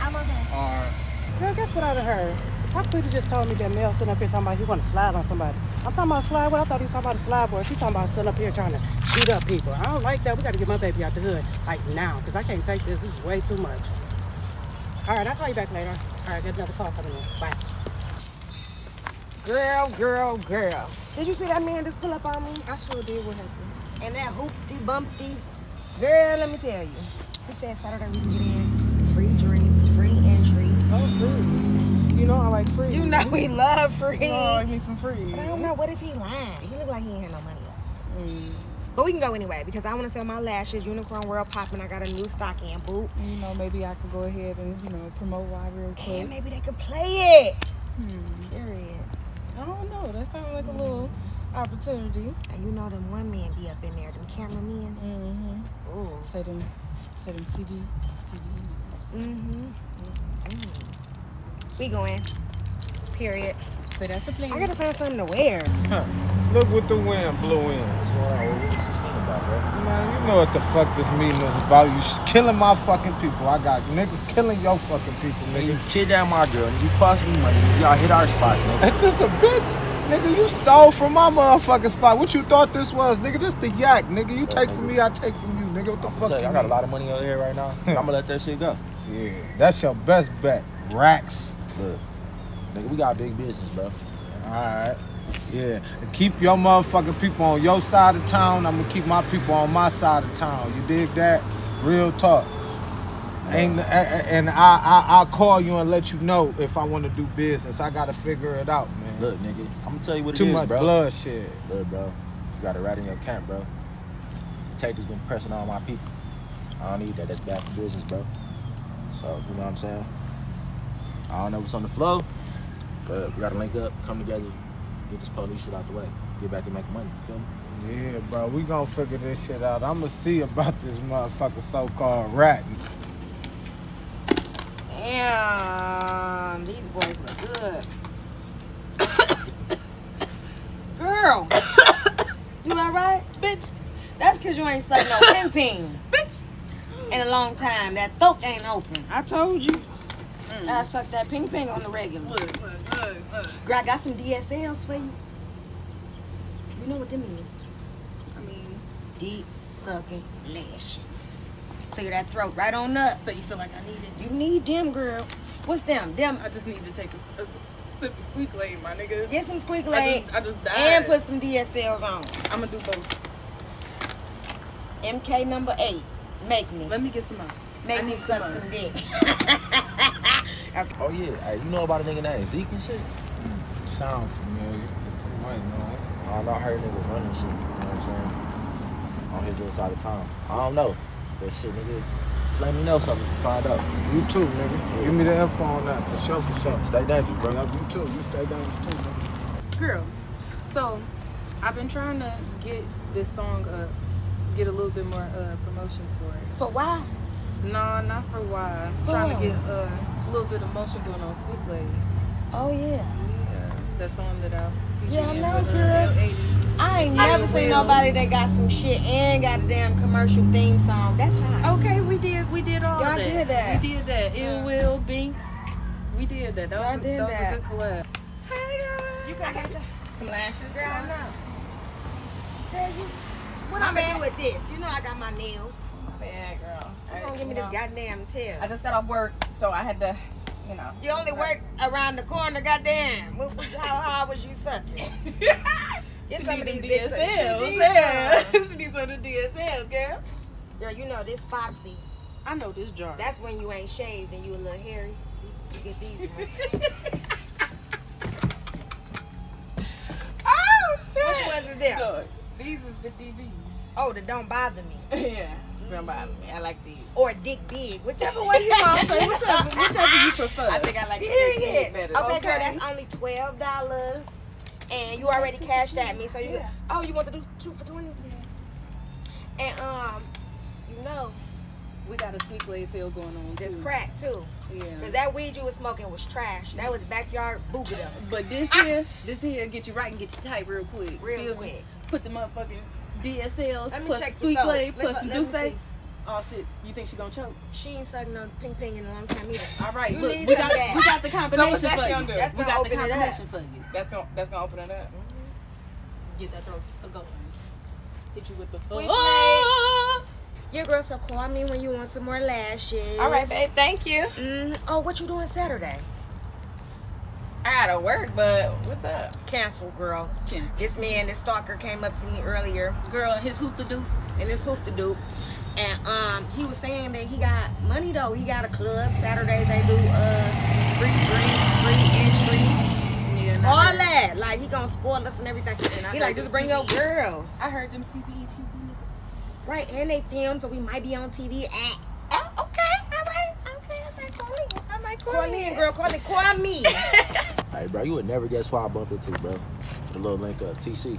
I'm okay. All right. Girl, guess what I done heard? How could you just told me that Mel sitting up here talking about he want to slide on somebody? I'm talking about slide. What I thought he was talking about a slide boy. She's talking about sitting up here trying to beat up people. I don't like that. We got to get my baby out the hood like now because I can't take this. This is way too much. All right, I'll call you back later. All right, got another call coming in. Bye. Girl, girl, girl. Did you see that man just pull up on me? I sure did. What happened? And that hoopty bumpty. Girl, let me tell you. He said Saturday we can get in. Free drinks, free entry. Oh, free. You know I like free. You know we love free. Oh, give me some free. But I don't know. What if he lying? He look like he ain't had no money left. But we can go anyway because I want to sell my lashes. Unicorn World popping. I got a new stock in boot. You know, maybe I could go ahead and you know promote Y real quick. And maybe they could play it. Hmm. Period. I don't know. That sounds like a little opportunity. And you know them one men be up in there, them cameramen. Mm-hmm. Ooh. Say them, say them TV. Mm-hmm. We going. Period. So that's the plan. I gotta find something to wear. Look what the wind blew in. Man, you know what the fuck this meeting is about. You killing my fucking people. I got niggas killing your fucking people, nigga. You kidnapped my girl, you cost me money. Y'all hit our spots, nigga. This a bitch? Nigga, you stole from my motherfucking spot. What you thought this was? Nigga, this the yak. Nigga, you take from me, I take from you. Nigga, what the fuck you, I got a lot of money over here right now. I'm gonna let that shit go. Yeah, that's your best bet. Racks. Look, nigga, we got big business, bro. Alright. Yeah, and keep your motherfucking people on your side of town. I'm gonna keep my people on my side of town. You dig that? Real talk. Ain't, a- a- and I, I I'll call you and let you know if I want to do business. I gotta figure it out, man. Look, nigga, I'm gonna tell you what it is. Too is, much bro. bloodshed. Look, bro, you got it right in your camp, bro. Detective's been pressing on my people. I don't need that. That's bad for business, bro. So, you know what I'm saying? I don't know what's on the flow, but we gotta link up, come together, get this police shit out the way, get back and make money. You feel me? Yeah, bro, we gonna figure this shit out. I'm gonna see about this motherfucker so-called rat. Damn, these boys look good. Girl, you alright, bitch? That's cause you ain't sucked no ping ping, bitch. In a long time, that throat ain't open. I told you. Mm. I suck that ping ping on the regular. Look, look, look, look. Girl, I got some DSLs for you. You know what that means? I mean, deep sucking lashes. Clear that throat right on up. So you feel like I need it? You need them, girl. What's them? Them. I just need to take a, a sip of squeak lane, my nigga. Get some squeak I lane just, I just died. and put some DSLs on. I'm gonna do both. MK number eight. Make me. Let me get some more. Make I me suck some some dick. Oh yeah, hey, you know about a nigga named Zeke and shit? Sound familiar. You might know. I don't know, I heard niggas running shit, you know what I'm saying? On his little side of town. I don't know. But shit, nigga, let me know something to find out. You too, nigga. Give me the info on that for sure, for sure. Stay dangerous, bro. Love you too. You stay dangerous too, nigga. Girl, so I've been trying to get this song up, get a little bit more uh, promotion for it. For why? No, not for why. I'm trying to Oh. get uh, a little bit of motion going on Sweet Lady. Oh yeah. Yeah, that song that I featured Yeah, I in know, with, uh, girl. I ain't It never seen will. nobody that got some shit and got a damn commercial theme song. That's hot. Okay, we did we did all Y'all that. did that. We did that. It will Binks. We did that. That was, Y'all did that that. was a good collab. You got get your Some lashes. girl. I know. Girl, you, what I'm gonna do with this? You know I got my nails. Yeah, girl. You gonna give me this goddamn tail? I just got off work, so I had to, you know. You only work around the corner, goddamn. What, what, how hard was you sucking? Get some of these them dick suckers. DSLs, She yeah. some. she needs some of the DSLs, girl. Girl, you know this Foxy. I know this jar. That's when you ain't shaved and you a little hairy. You get these ones. Oh shit. Which ones is there? Look, these is the DVs. Oh, the don't bother me. yeah, don't bother me. I like these. Or dick big, whichever one you I'll want. say whichever, whichever you prefer. I think I like the Period. big better. Okay, girl, that's only twelve dollars, and you already cashed at me, so you. Yeah. Oh, you want to do two for twenty? Yeah. And um, you know, We got a sweet lady sale going on there's too. crack too. Yeah. Cause that weed you was smoking was trash. That was backyard boogadoo. But this here, this here get you right and get you tight real quick. Real Feel me? quick. Put the motherfucking DSLs Let me plus check sweet throat. clay plus let- some let me Dufe. Oh shit, you think she gonna choke? She ain't sucking no ping ping in a long time either. All right, You look, we got that. we got the So combination what's that for gonna you. That's we gonna got the open it up. combination for you. That's gonna that's gonna open it up. Get that throat a going. Hit you with the Sweet Oh! Your girl so call me when you want some more lashes. All right, babe. Thank you. Mm, oh, what you doing Saturday? I gotta work, but what's up? Cancel, girl. Cancel. This man, this stalker, came up to me earlier. Girl, his hoop to do. And his hoop to do. And um, he was saying that he got money though. He got a club. Saturdays they do uh free drinks, free entry. Yeah, All heard- that. Like he gonna spoil us and everything. And He like just bring your girls. I heard them CBE TV niggas. Right, and they film so we might be on TV. All right, okay, I might call in. I might call, in, girl. Call in. Call me. Hey, bro, you would never guess who I bump into, bro. The little link up, TC.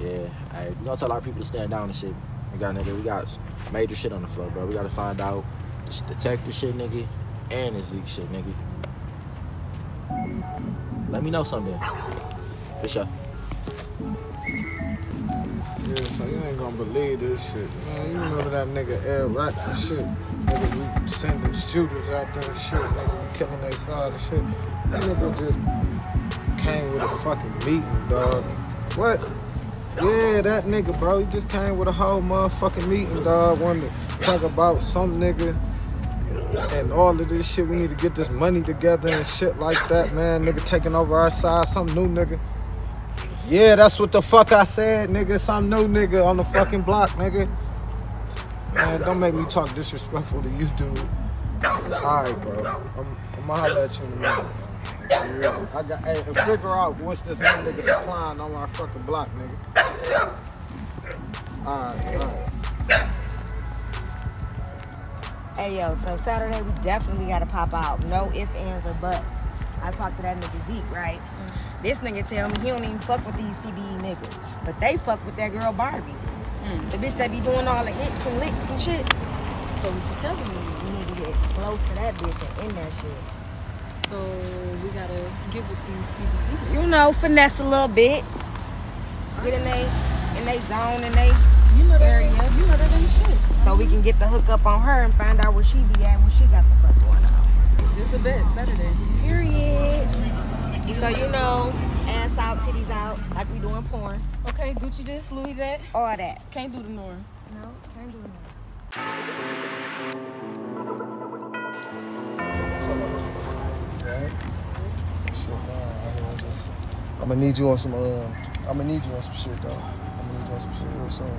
Yeah, hey, you gonna tell our people to stand down and shit. We got nigga, we got major shit on the floor, bro. We gotta find out the sh- detective shit, nigga, and the Zeke shit, nigga. Let me know something. For sure. Yeah, so you ain't gonna believe this shit. Man, you remember that nigga Air Rats and shit? Nigga, we sending shooters out there and shit, nigga, killing their side and shit. That nigga just came with a fucking meeting, dog. What? Yeah, that nigga, bro. He just came with a whole motherfucking meeting, dog. Wanted to talk about some nigga and all of this shit. We need to get this money together and shit like that, man. Nigga taking over our side, some new nigga. Yeah, that's what the fuck I said, nigga. Some new nigga on the fucking block, nigga. Man, don't make me talk disrespectful to you, dude. Alright, bro. I'm, I'm gonna holler at you in a minute. Yeah, I got, hey, figure out what's this new nigga supplying on our fucking block, nigga. Alright, alright. Hey yo, so Saturday we definitely gotta pop out. No ifs, ands, or buts. I talked to that nigga Zeke, right? This nigga tell me he don't even fuck with these CBE niggas. But they fuck with that girl Barbie. Hmm. The bitch that be doing all the hits and licks and shit. So what you telling me? We need to get close to that bitch and end that shit. So we gotta get with these CBE. You know, finesse a little bit. Get in they in they zone and they You know that area. ain't- you know that ain't shit. So we can get the hook up on her and find out where she be at when she got the fuck going on. This a bet, Saturday. Period. So you know, ass out, titties out, like we doing porn. Okay, Gucci this, Louis that. All that. Can't do the norm. No, can't do it. I'm gonna need you on some. Uh, I'm gonna need you on some shit though. I'm gonna need you on some shit real soon.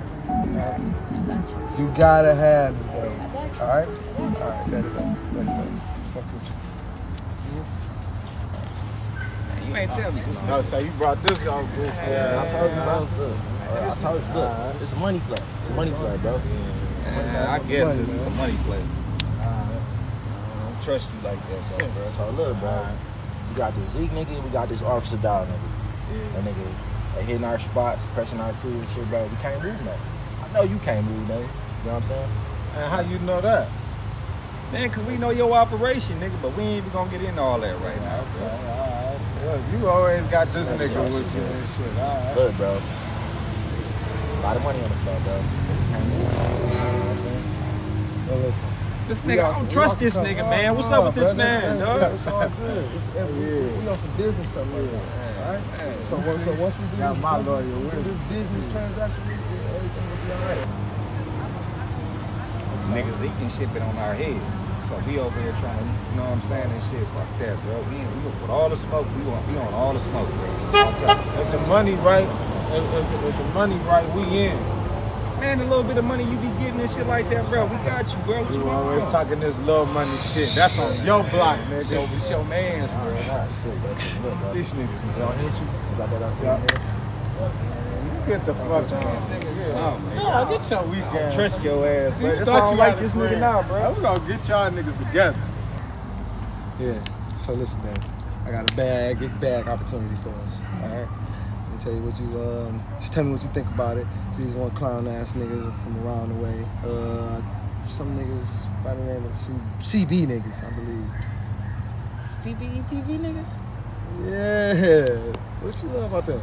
Alright? You you. gotta have me though. All right. All right. Let it go. Let it go. Fuck with you. You ain't tell me. No, so you brought this on goof. Yeah, I told you, about this. I told you, look, it's a money play. It's a money play, bro. A. I guess this is a money play. I don't trust you like that, bro. bro. So look, bro, we got this Zeke nigga, we got this Officer Dog nigga. That nigga, they hitting our spots, pressing our crew and shit, bro. We can't move nothing. I know you can't move nothing. You know what I'm saying? And how you know that? Man, cause we know your operation, nigga, but we ain't even gonna get into all that right now, bro. Yeah, you always got this nigga with you and shit. All right. Look, bro. A lot of money on the floor, bro. We can't move. You know what I'm saying? Well, listen. This We nigga, I don't trust this nigga, oh, man. What's up with this man, listen, dog? It's all good. It's every, We on some business stuff right now. All right. So, once- so once we do this, my once we lawyer do this business transaction, we- everything will be all right. Niggas Zeke and shit been on our head. So we over here trying to, you know what I'm saying, and shit. Fuck that, bro. We, we look with all the smoke. We want, we on all the smoke, bro. I'm telling you. If the money right, if, if, if the money right, we in. Man, the little bit of money you be getting and shit like that, bro. We got you, bro. What you You always talking this little money shit. That's on your block, nigga. Show, show man's, bro. These niggas. Y'all hit you? You got that out to Yeah. your head? You get the fuck on. Man. No, get your weekend. Trust your ass, See, you That's thought why I you don't like had a this nigga now, bro. We gonna get y'all niggas together. Yeah. So listen, man. I got a bag, big bag opportunity for us. All right. Let me tell you what you um. Just tell me what you think about it. See, these one clown ass niggas from around the way. Uh, some niggas by the name of some CB niggas, I believe. CBE TV niggas. Yeah. What you know about them?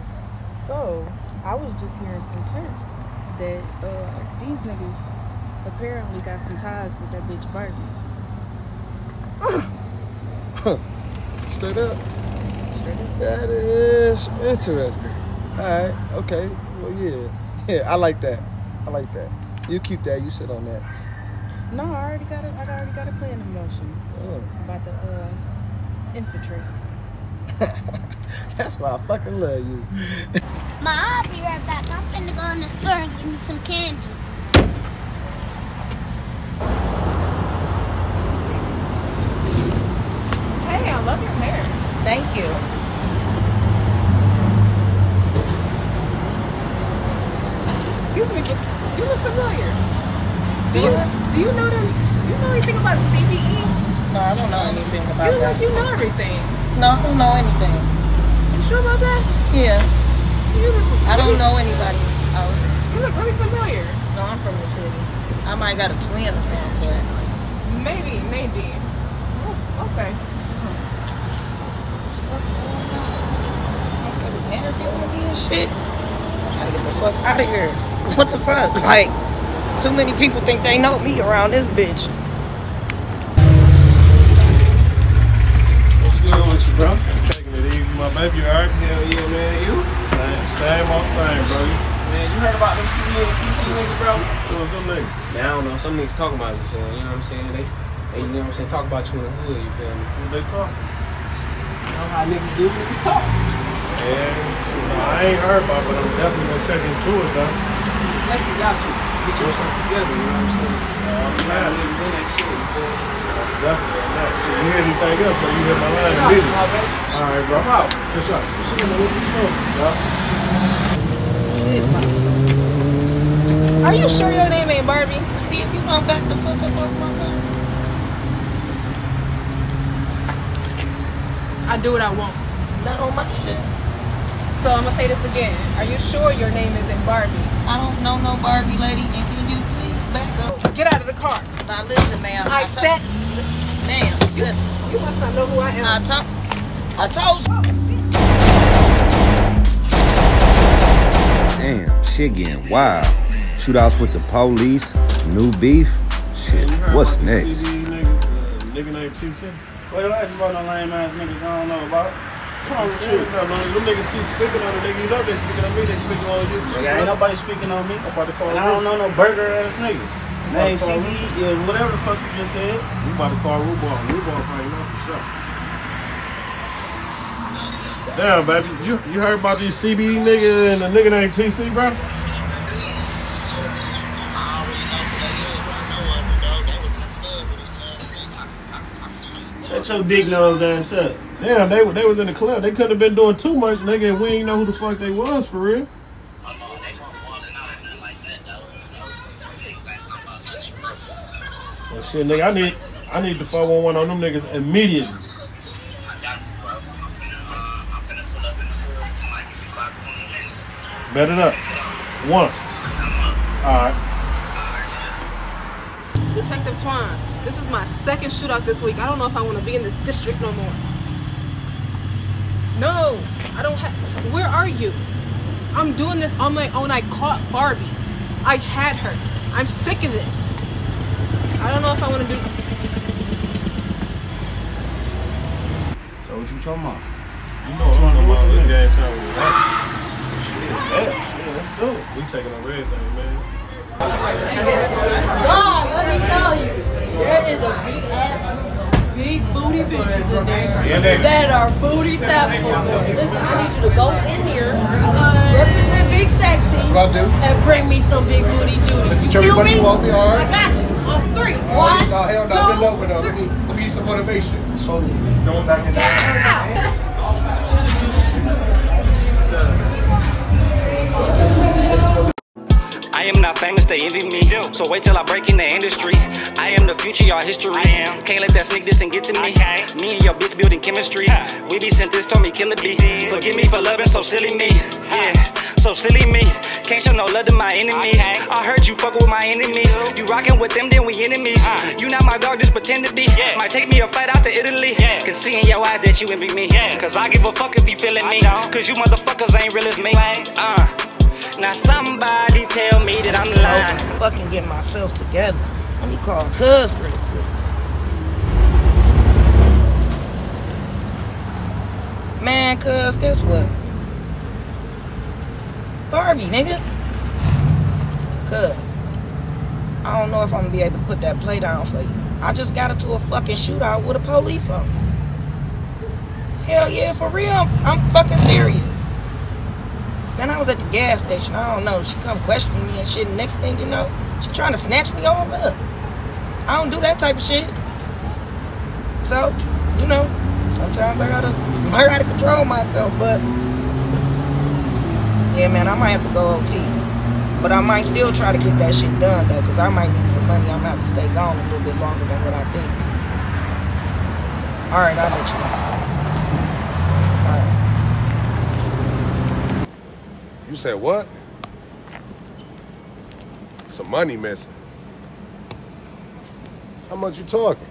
So I was just hearing from Turf that uh, these niggas apparently got some ties with that bitch Barbie. Straight up. That is interesting. All right. Okay. Well, yeah. Yeah. I like that. I like that. You keep that. You sit on that. No, I already got it. I already got a plan in motion Oh. about the uh, infantry. That's why I fucking love you. Ma, I'll be right back. I'm finna go in the store and get me some candy. Hey, I love your hair. Thank you. Excuse me, but you look familiar. Do you do you know them? Do you know anything about CBE? No, I don't know anything about You look like you know everything. No, I don't know anything. You sure about that? Yeah. I don't know anybody out. here. You look really familiar. No, I'm from the city. I might got a twin or something, but Maybe, maybe. Oh, okay. was interviewing me and shit. I gotta get the fuck out of here. What the fuck? Like, too many people think they know me around this bitch. What's good with you, bro? Taking it easy, my baby. You alright? Hell yeah, man. You? Same, same old same, bro. Man, you heard about them CBA and TC niggas, bro? What's them niggas? Man, I don't know. Some niggas talking about you, saying, you know what I'm saying? They, they you know what I'm saying, talk about you in the hood, you feel me? What they talk? You know how niggas do, niggas talk. shit, nah, I ain't heard about it, but I'm definitely gonna check into it though. Like you got you. get yourself together, you know what I'm saying? Um, tired niggas in that shit, you feel me? That's definitely on that. You hear anything else, but you hit my line immediately. All right, bro. Come out. Good shot. Are you sure your name ain't Barbie? If you don't back the fuck up off my car. I do what I want. Not on my shit. So I'm gonna say this again. Are you sure your name isn't Barbie? I don't know no Barbie lady, and can you please back up? Get out of the car. Now listen, ma'am. I to- said- Ma'am, listen. You must not know who I am. I, to- I told you. Damn, shit getting wild. Shootouts with the police, new beef. Shit, what's next? Nigga named TC. Well, don't ask about no lame ass niggas I don't know about. Come on, Shit, shit. no, no, them niggas keep speaking on it. Nigga, you know they speaking on me. They speaking on you too. Yeah, ain't nobody speaking on me. I'm about to call And I don't know no burger ass niggas. Name call CB, yeah, whatever the fuck you just said. We about to call Rubal. Rubal probably know for sure. Damn, baby, you you heard about these CB nigga and the nigga named TC, bro? Shut your big nose ass up. Damn, they they was in the club. They couldn't have been doing too much, nigga. And we ain't know who the fuck they was for real. Shit, nigga, I need I need the 411 on them niggas immediately. Bet it up. One. All right. Detective Twine, this is my second shootout this week. I don't know if I want to be in this district no more. No, I don't have. Where are you? I'm doing this on my own. I caught Barbie. I had her. I'm sick of this. I don't know if I want to do. So what you talking about? You know what I'm talking about. This game time with that. Shit, that. Yeah, let's do. We taking over everything, man. Dog, let me tell you, there is a big ass, big booty bitches in there that are booty tapping. Listen, I need you to go in here, represent Big Sexy, That's what I'll do. and bring me some big booty Judy. Mr. You Cherry feel Bunch, you want me? All right. I got you. On three. One, no, hell no, two, get low Let me, let me some motivation. So he's going back in I am not famous, they envy me. So wait till I break in the industry. I am the future, y'all history. I Can't let that sneak this and get to me. Me and your bitch building chemistry. We be sent this, told me kill it be. Forgive me for loving so silly me. Yeah, so silly me. Can't show no love to my enemies. I heard you fuck with my enemies. You rockin' with them, then we enemies. You not my dog, just pretend to be. Yeah. Might take me a flight out to Italy. Yeah. Can see in your eyes that you envy me. Yeah. Cause I give a fuck if you feeling me. Cause you motherfuckers ain't real as me. Uh. Now somebody tell me that I'm lying. Fucking get myself together. Let me call Cuz real quick. Man, Cuz, guess what? Barbie, nigga. Cuz. I don't know if I'm gonna be able to put that play down for you. I just got into a fucking shootout with a police officer. Hell yeah, for real. I'm, I'm fucking serious. Man, I was at the gas station. I don't know. She come questioning me and shit. And next thing you know, she trying to snatch me all up. I don't do that type of shit. So, you know, sometimes I gotta learn how to control myself. But yeah, man, I might have to go OT. But I might still try to get that shit done though, cause I might need some money. I'm gonna have to stay gone a little bit longer than what I think. All right, I'll let you know. You said what? Some money missing. How much you talking?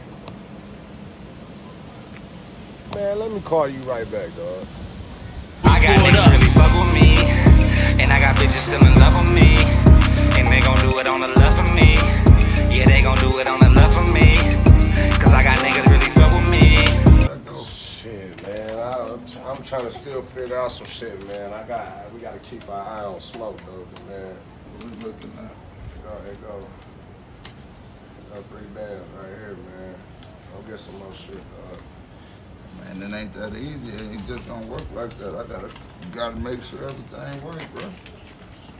Man, let me call you right back, dog. I got niggas really fuck with me. And I got bitches still in love with me. And they gon' do it on the left of me. Yeah, they gon' do it on the left of me. Cause I got niggas really fuck with me. Shit, man. I, I'm trying to still figure out some shit, man. I got, we gotta keep our eye on smoke, though, man. What we looking at? Oh, there you go. Got three bands right here, man. Go get some more shit, dog. And it ain't that easy. It just don't work like that. I gotta, gotta make sure everything works, bro.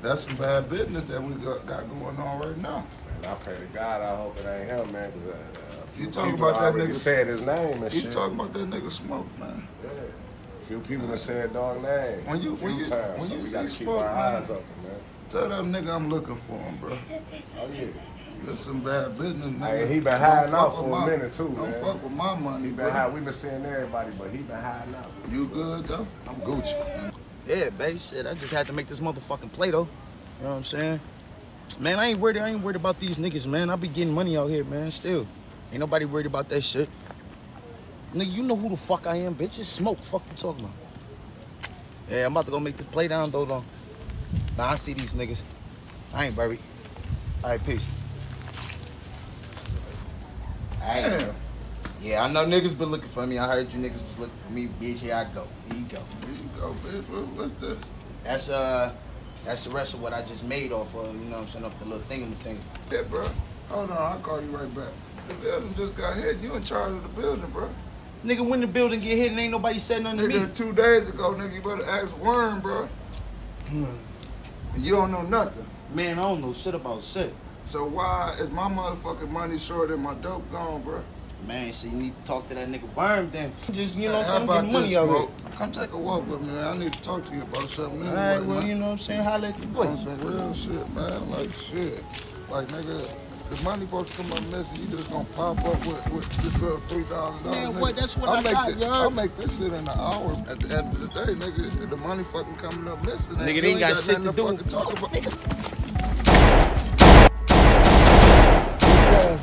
That's some bad business that we got, got going on right now. Man, I pray to God, I hope it ain't him, man, because uh, a few You talking about that nigga- said his name and You shit. talking about that nigga Smoke, man. Yeah. A few people that said dog name. When you when you times, when so you see Smoke, man, open, man. tell that nigga I'm looking for him, bro. Oh yeah. That's some bad business, nigga. Hey, he been hiding fuck out with for a my- minute too, Don't man. fuck with my money, He been bro. hiding. We been seeing everybody, but he been hiding out. You good though? I'm Gucci. Yeah, babe, shit, I just had to make this motherfucking play though. You know what I'm saying? Man, I ain't worried. I ain't worried about these niggas, man. I be getting money out here, man. Still, ain't nobody worried about that shit. Nigga, you know who the fuck I am, bitch. It's smoke. Fuck you talking about? Yeah, I'm about to go make this play down though, though. Nah, I see these niggas. I ain't worried. All right, peace. Hey, yeah, I know niggas been looking for me. I heard you niggas was looking for me, bitch. Here I go. Here you go. Here you go, bitch. What's this? That's uh, that's the rest of what I just made off of. You know what I'm saying? Up the little thing Yeah, bro. Hold on, I'll call you right back. The building just got hit. You in charge of the building, bro. Nigga, when the building get hit and ain't nobody said nothing to me. Nigga, two days ago, nigga, you better ask Worm, bro. And you don't know nothing. Man, I don't know shit about shit. So why is my motherfucking money short and my dope gone, bro? Man, so you need to talk to that nigga Worm then. Just, you know what I'm saying? about Get money out? Come take a walk with me, man. I need to talk to you about something. All Anyway, well, man. you know what I'm saying? Holla at the boy. On some real shit, man. Like shit. Like nigga, the money supposed to come up missing. You just gonna pop up with, with this little three thousand dollars. Man, what? That's what I make got, this, y'all. I'll make this shit in an hour. At the end of the day, nigga, the money fucking coming up missing. Nigga, they ain't got shit nothing to do. fucking talk about.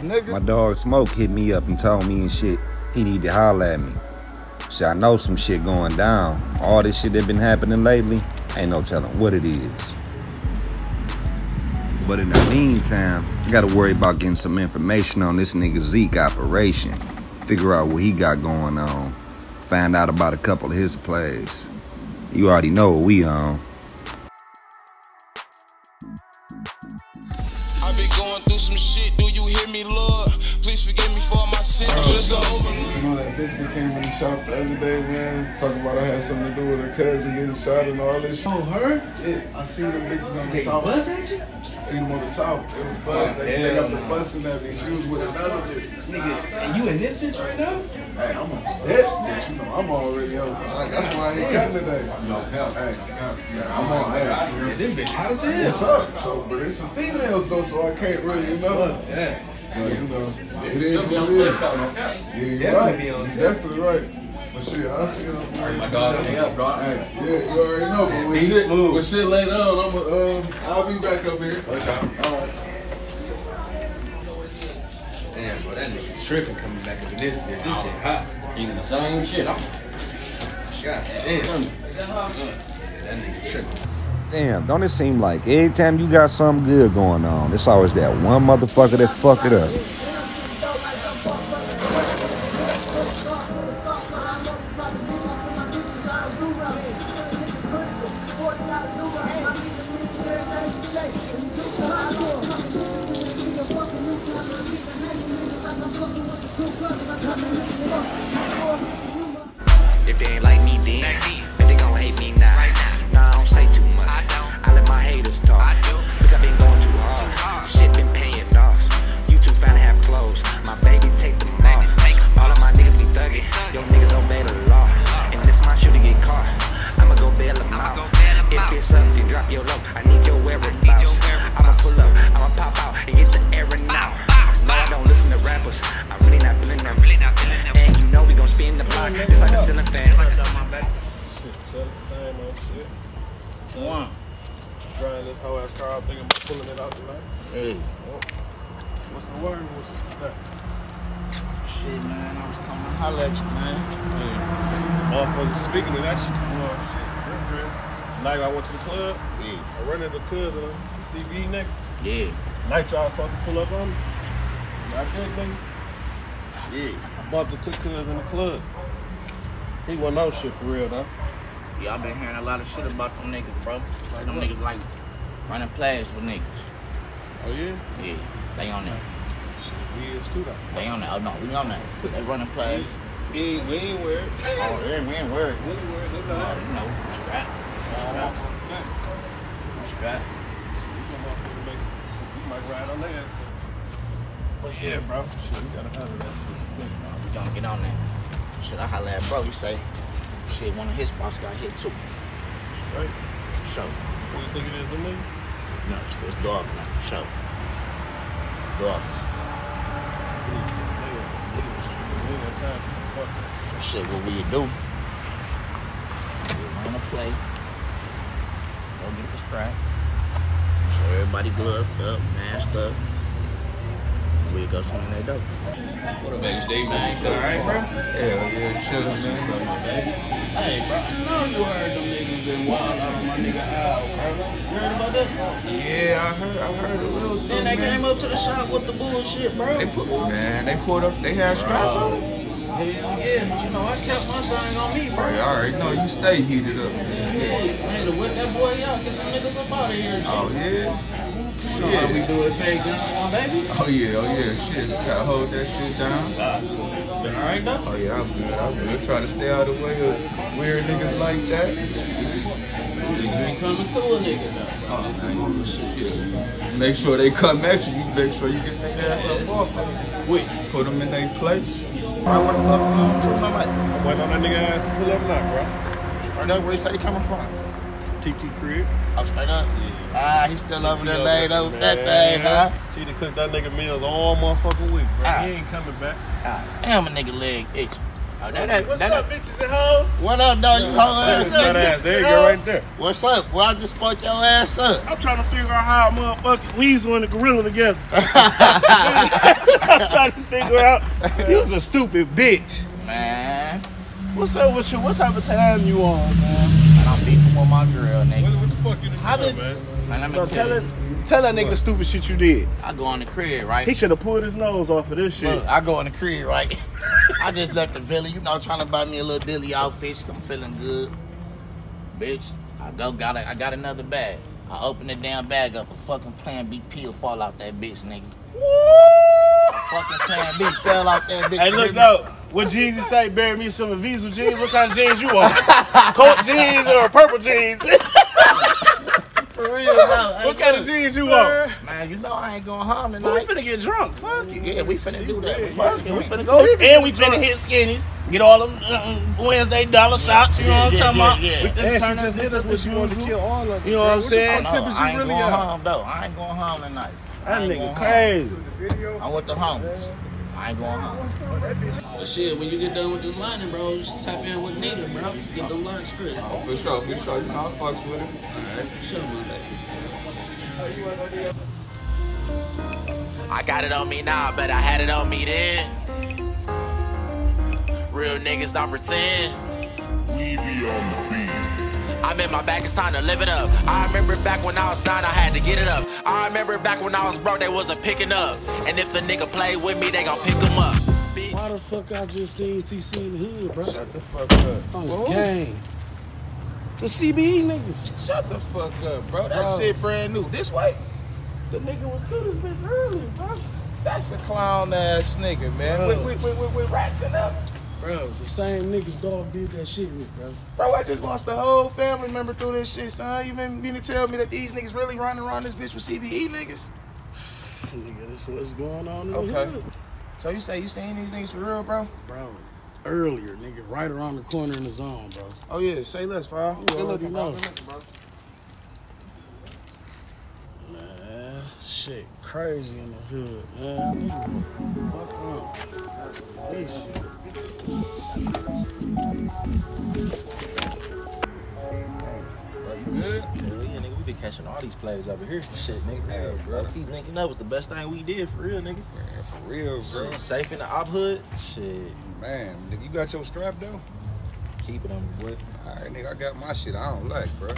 My dog Smoke hit me up and told me and shit he need to holler at me. Shit, I know some shit going down. All this shit that been happening lately, ain't no telling what it is. But in the meantime, I gotta worry about getting some information on this nigga Zeke operation. Figure out what he got going on. Find out about a couple of his plays. You already know what we on. Shop the other day, man? Talking about I had something to do with her cousin getting shot and all this shit. Oh, her? Yeah, I seen them bitches on the They south. buzz at you? Seen them on the south. It was buzz. They, they got the busting at me. She was with another bitch. Nigga, and you in this bitch right now? Hey, I'm on that bitch. You know, I'm already on. Like, that's why I ain't cutting today. No, hell. Hey, I'm on. Hey, Yeah, this bitch hot as hell. What's up? So, but there's some females though, so I can't really, you know. Yeah. But, you know, it is what it is. Yeah, you're Definitely right. You're definitely right. But shit, I'll see you. man. My dog, hit me up, dog. Hey, yeah, you already know. But when shit, smooth. when shit later on, I'm um, I'll be back up here. For sure. All right. Damn, bro, that nigga tripping coming back into this bitch. This shit hot. Eating the same shit. I'm... God damn. That nigga tripping. Damn, don't it seem like every time you got something good going on, it's always that one motherfucker that fuck it up. Into cousin in the club. He wasn't no shit for real, though. Yeah, I've been hearing a lot of shit about them niggas, bro. Like them niggas like running plays with niggas. Oh, yeah? Yeah, they on that. Shit, he is too, though. They on that. Oh no, we on that. They running plays. We ain't, we ain't worried. Oh, yeah, we ain't worried. We ain't worried. No, Uh, no. you know, strap. Strap. Strap. You might ride on that. But yeah, bro. Shit, we gotta handle that. We gonna get on that. Shit, I holla at bro. You say, shit, one of his spots got hit too. Right? For sure. What you think it is to me? No, it's, it's dog now, for sure. Dog. So shit, what will you do? We wanna play. Go get the strap. So everybody gloved up, masked up. We go swing that dope. What up, baby? Stay man. You alright, bro? Hell yeah, chillin', man. What's up, my baby? Hey, bro, I know you heard them niggas been wild out on my nigga Al, bro. You heard about that? Yeah, I heard. I heard a little something. Then they man. came up to the shop with the bullshit, bro. They put, man, they pulled up. They had straps on. Hell yeah, but you know, I kept my thing on me, bro. Right, all right. No, you stay heated up. Man. Man, to whip that boy out, get them niggas up out of here. Oh yeah. You know how we do it, fake guns, baby. Oh yeah. Oh yeah. Shit, gotta hold that shit down. Been alright though? Oh yeah, I'm good. I'm good. Try to stay out of the way of weird niggas like that. You ain't coming to a nigga though. Oh man, shit. Make sure they come at you. You make sure you get their ass up off. Wait, put them in their place. Bro, what the fuck um, to my mic? I'm waiting on that nigga ass to pull up now, bro. Right up, where you say you coming from? TT crib. Oh, straight up? Ah, he's still over there TT laid up with that thing, huh? She done cooked that nigga meals all motherfucking week, bro. Ah. He ain't coming back. Damn, a nigga leg itch. Oh, that, that, What's that, up, bitches and hoes? What up, dog? You hoe ass That's that nigga. ass. There you go, right there. What's up? Well, I just fucked your ass up. I'm trying to figure out how a motherfucking Weasel and the gorilla together. I'm trying to figure out. You was a stupid bitch. Man. What's up with you? What type of time you on, man? And I'm beefing my girl, nigga. What the fuck you doing, How did, Man, let me Bro, tell tell, you. tell that nigga stupid shit you did. I go in the crib, right? He should have pulled his nose off of this shit. Look, I go in the crib, right? I just left the villa, you know, trying to buy me a little dilly outfit. I'm feeling good. Bitch, I go got a, I got another bag. I open the damn bag up, a fucking Plan B pill fall out that bitch, nigga. A fucking Plan B fell out that bitch. Hey, look though. What jeans you say? Bury me some Visa jeans. What kind of jeans you want? Coat jeans or purple jeans? For real, no. What kind of jeans you want? Man, you know I ain't going home tonight. We tonight. finna get drunk. Fuck it. Yeah, we finna do that. We Fuck finna it. We finna go. And we finna hit skinnies. Get all them uh, Wednesday dollar shots. You know what I'm Yeah, talking yeah, about? yeah. We finna And she just hit us bitch when she wanted to kill all of us. You know what I'm saying? No, I ain't going home though. I ain't going home tonight. That I ain't nigga going crazy. Home. I'm with the homies. I ain't going home. Well, shit, when you get done with this lining, bro, just tap in with Nita, bro. Get them lines crisp. Oh, for sure, for sure. You know, I fucks with it. Alright, for sure, my baby. I got it on me now, but I had it on me then. Real niggas don't pretend. I'm in my bag, it's time to live it up. I remember back when I was nine, I had to get it up. I remember back when I was broke, they wasn't picking up. And if a nigga play with me, they gon' pick him up. Why the fuck I just seen TC in the hood, bro? Shut the fuck up. Oh, On the Who? game. The CBE niggas. Shut the fuck up, bro. That Bro. shit brand new. This way? The nigga was through this bitch early, bro. That's a clown ass nigga, man. Bro. With, with, with, with, with rats in them. Bro, the same niggas dog did that shit with, bro. Bro, I just lost a whole family member through this shit, son. You mean, mean to tell me that these niggas really running around this bitch with CBE niggas? Nigga, this what's going on in the Okay. hood. So you say you seen these niggas for real, bro? Bro, earlier, nigga, right around the corner in the zone, bro. Oh yeah, say less. You Good looking, bro. Looking, bro. Man, shit crazy in the hood, man. Fuck on. This shit. Catching all these players over here. Shit, nigga. Yeah, bro. Keep linking up was the best thing we did for real, nigga. for real, bro. Shit, safe in the op hood. Shit. Man, you got your strap though? Keep it on me, boy. Alright, nigga, I got my shit I don't like, bro. Shit,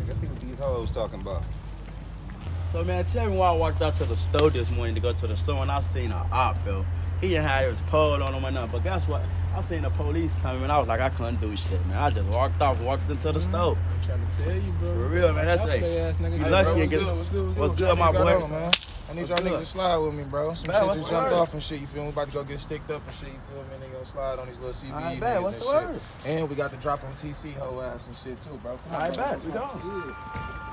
nigga, I think what these hoes talking about. So man, tell me why I walked out to the store this morning to go to the store and I seen an op, bro. He didn't have his pole on him or nothing. But guess what? I seen the police coming and I was like, I couldn't do shit, man. I just walked off, walked into the mm-hmm. store. I'm trying to tell you, bro. For real, man. That's Watch like, your ass, you Hey, lucky bro, what's good, what's good, what's what's good? good, my boy. on, man? I need y'all niggas to slide with me, bro. Some Bet, shit just jumped word? off and shit. You feel me? About to go get sticked up and shit. You feel me? And they gonna slide on these little CBE Alright, niggas bet. What's and the shit. word? And we got the drop on TC whole ass and shit too, bro. Come on, Alright, bro. bet. We Come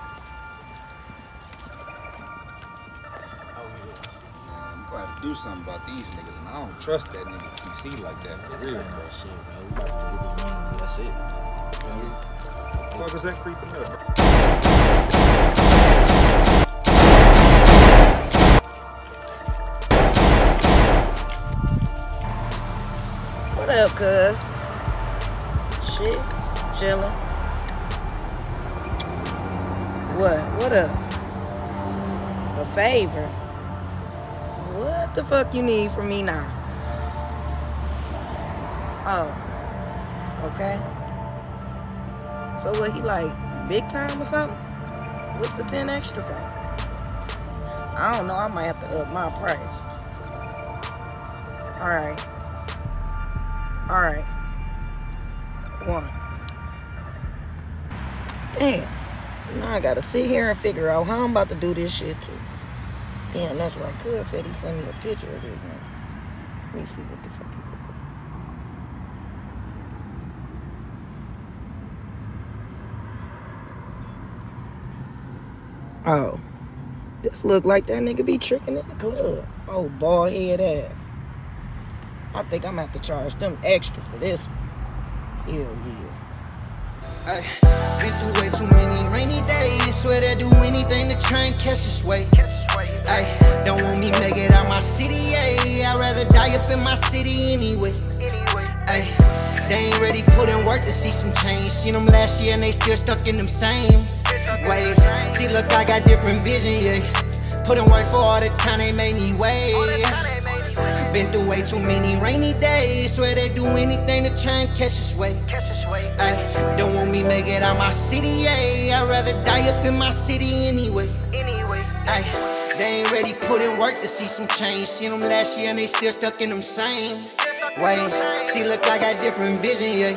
do something about these niggas, and I don't trust that nigga TC like that for real, bro. Shit, bro. We about to get this money. That's it. Feel me? Fuck is that creeping up? What up, cuz? Shit, chillin'. What? What up? A favor? What the fuck you need from me now? Oh, okay. So what he like, big time or something? What's the 10 extra for? I don't know, I might have to up my price. Alright. Alright. One. Damn. Now I gotta sit here and figure out how I'm about to do this shit too. Damn, that's right. Cuz said he sent me a picture of this man. Let me see what the fuck he look. Oh. This look like that nigga be tricking in the club. Oh, bald head ass. I think I'm gonna have to charge them extra for this one. Hell yeah. Been through way too many rainy days. Swear to do anything to try and catch this weight. Ay, don't want me make it out my city, ay. I'd rather die up in my city anyway. Ay, they ain't ready put in work to see some change. Seen them last year and they still stuck in them same ways. See, look, I got different vision, yeah. Put in work for all the time they made me wait. Been through way too many rainy days. Swear they do anything to try and catch this weight. Ay, don't want me make it out my city, ayy. I'd rather die up in my city anyway. Ay, they ain't ready put in work to see some change. Seen them last year and they still stuck in them same ways. See, look, I got different vision, yeah.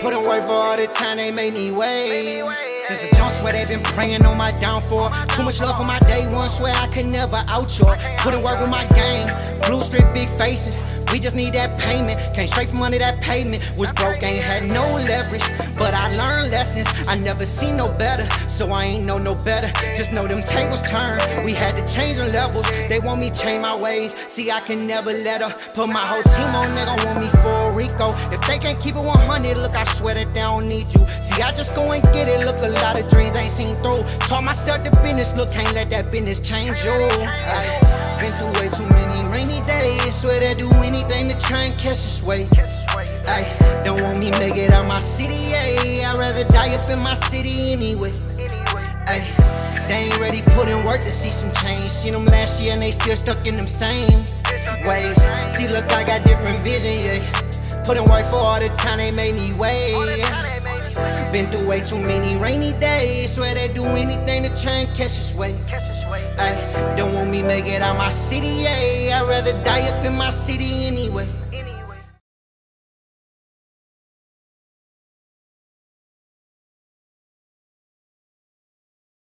Put in work for all the time they made me wait. Since the jump, swear they been praying on my downfall. Too much love for my day one, swear I could never out y'all. Put in work with my gang, blue strip, big faces. We just need that payment. Came straight from under that pavement. Was broke, ain't had no leverage. But I learned lessons. I never seen no better. So I ain't know no better. Just know them tables turn. We had to change the levels. They want me change my ways. See, I can never let her put my whole team on. They gon' want me for a Rico. If they can't keep it 100, look, I swear that they don't need you. See, I just go and get it. Look, a lot of dreams ain't seen through. Taught myself the business. Look, can't let that business change you. Ay, been through way too many rainy days. Swear they do anything to try and catch this weight. Ay, don't want me make it out my city, ayy. I'd rather die up in my city anyway. Ay, they ain't ready put in work to see some change. Seen them last year and they still stuck in them same ways. See, look, I got different vision, yeah. Put in work for all the time they made me wait. Been through way too many rainy days. Swear they do anything to try and catch this weight. Ay, don't want me make it out my city, ayy. I'd rather die up in my city anyway.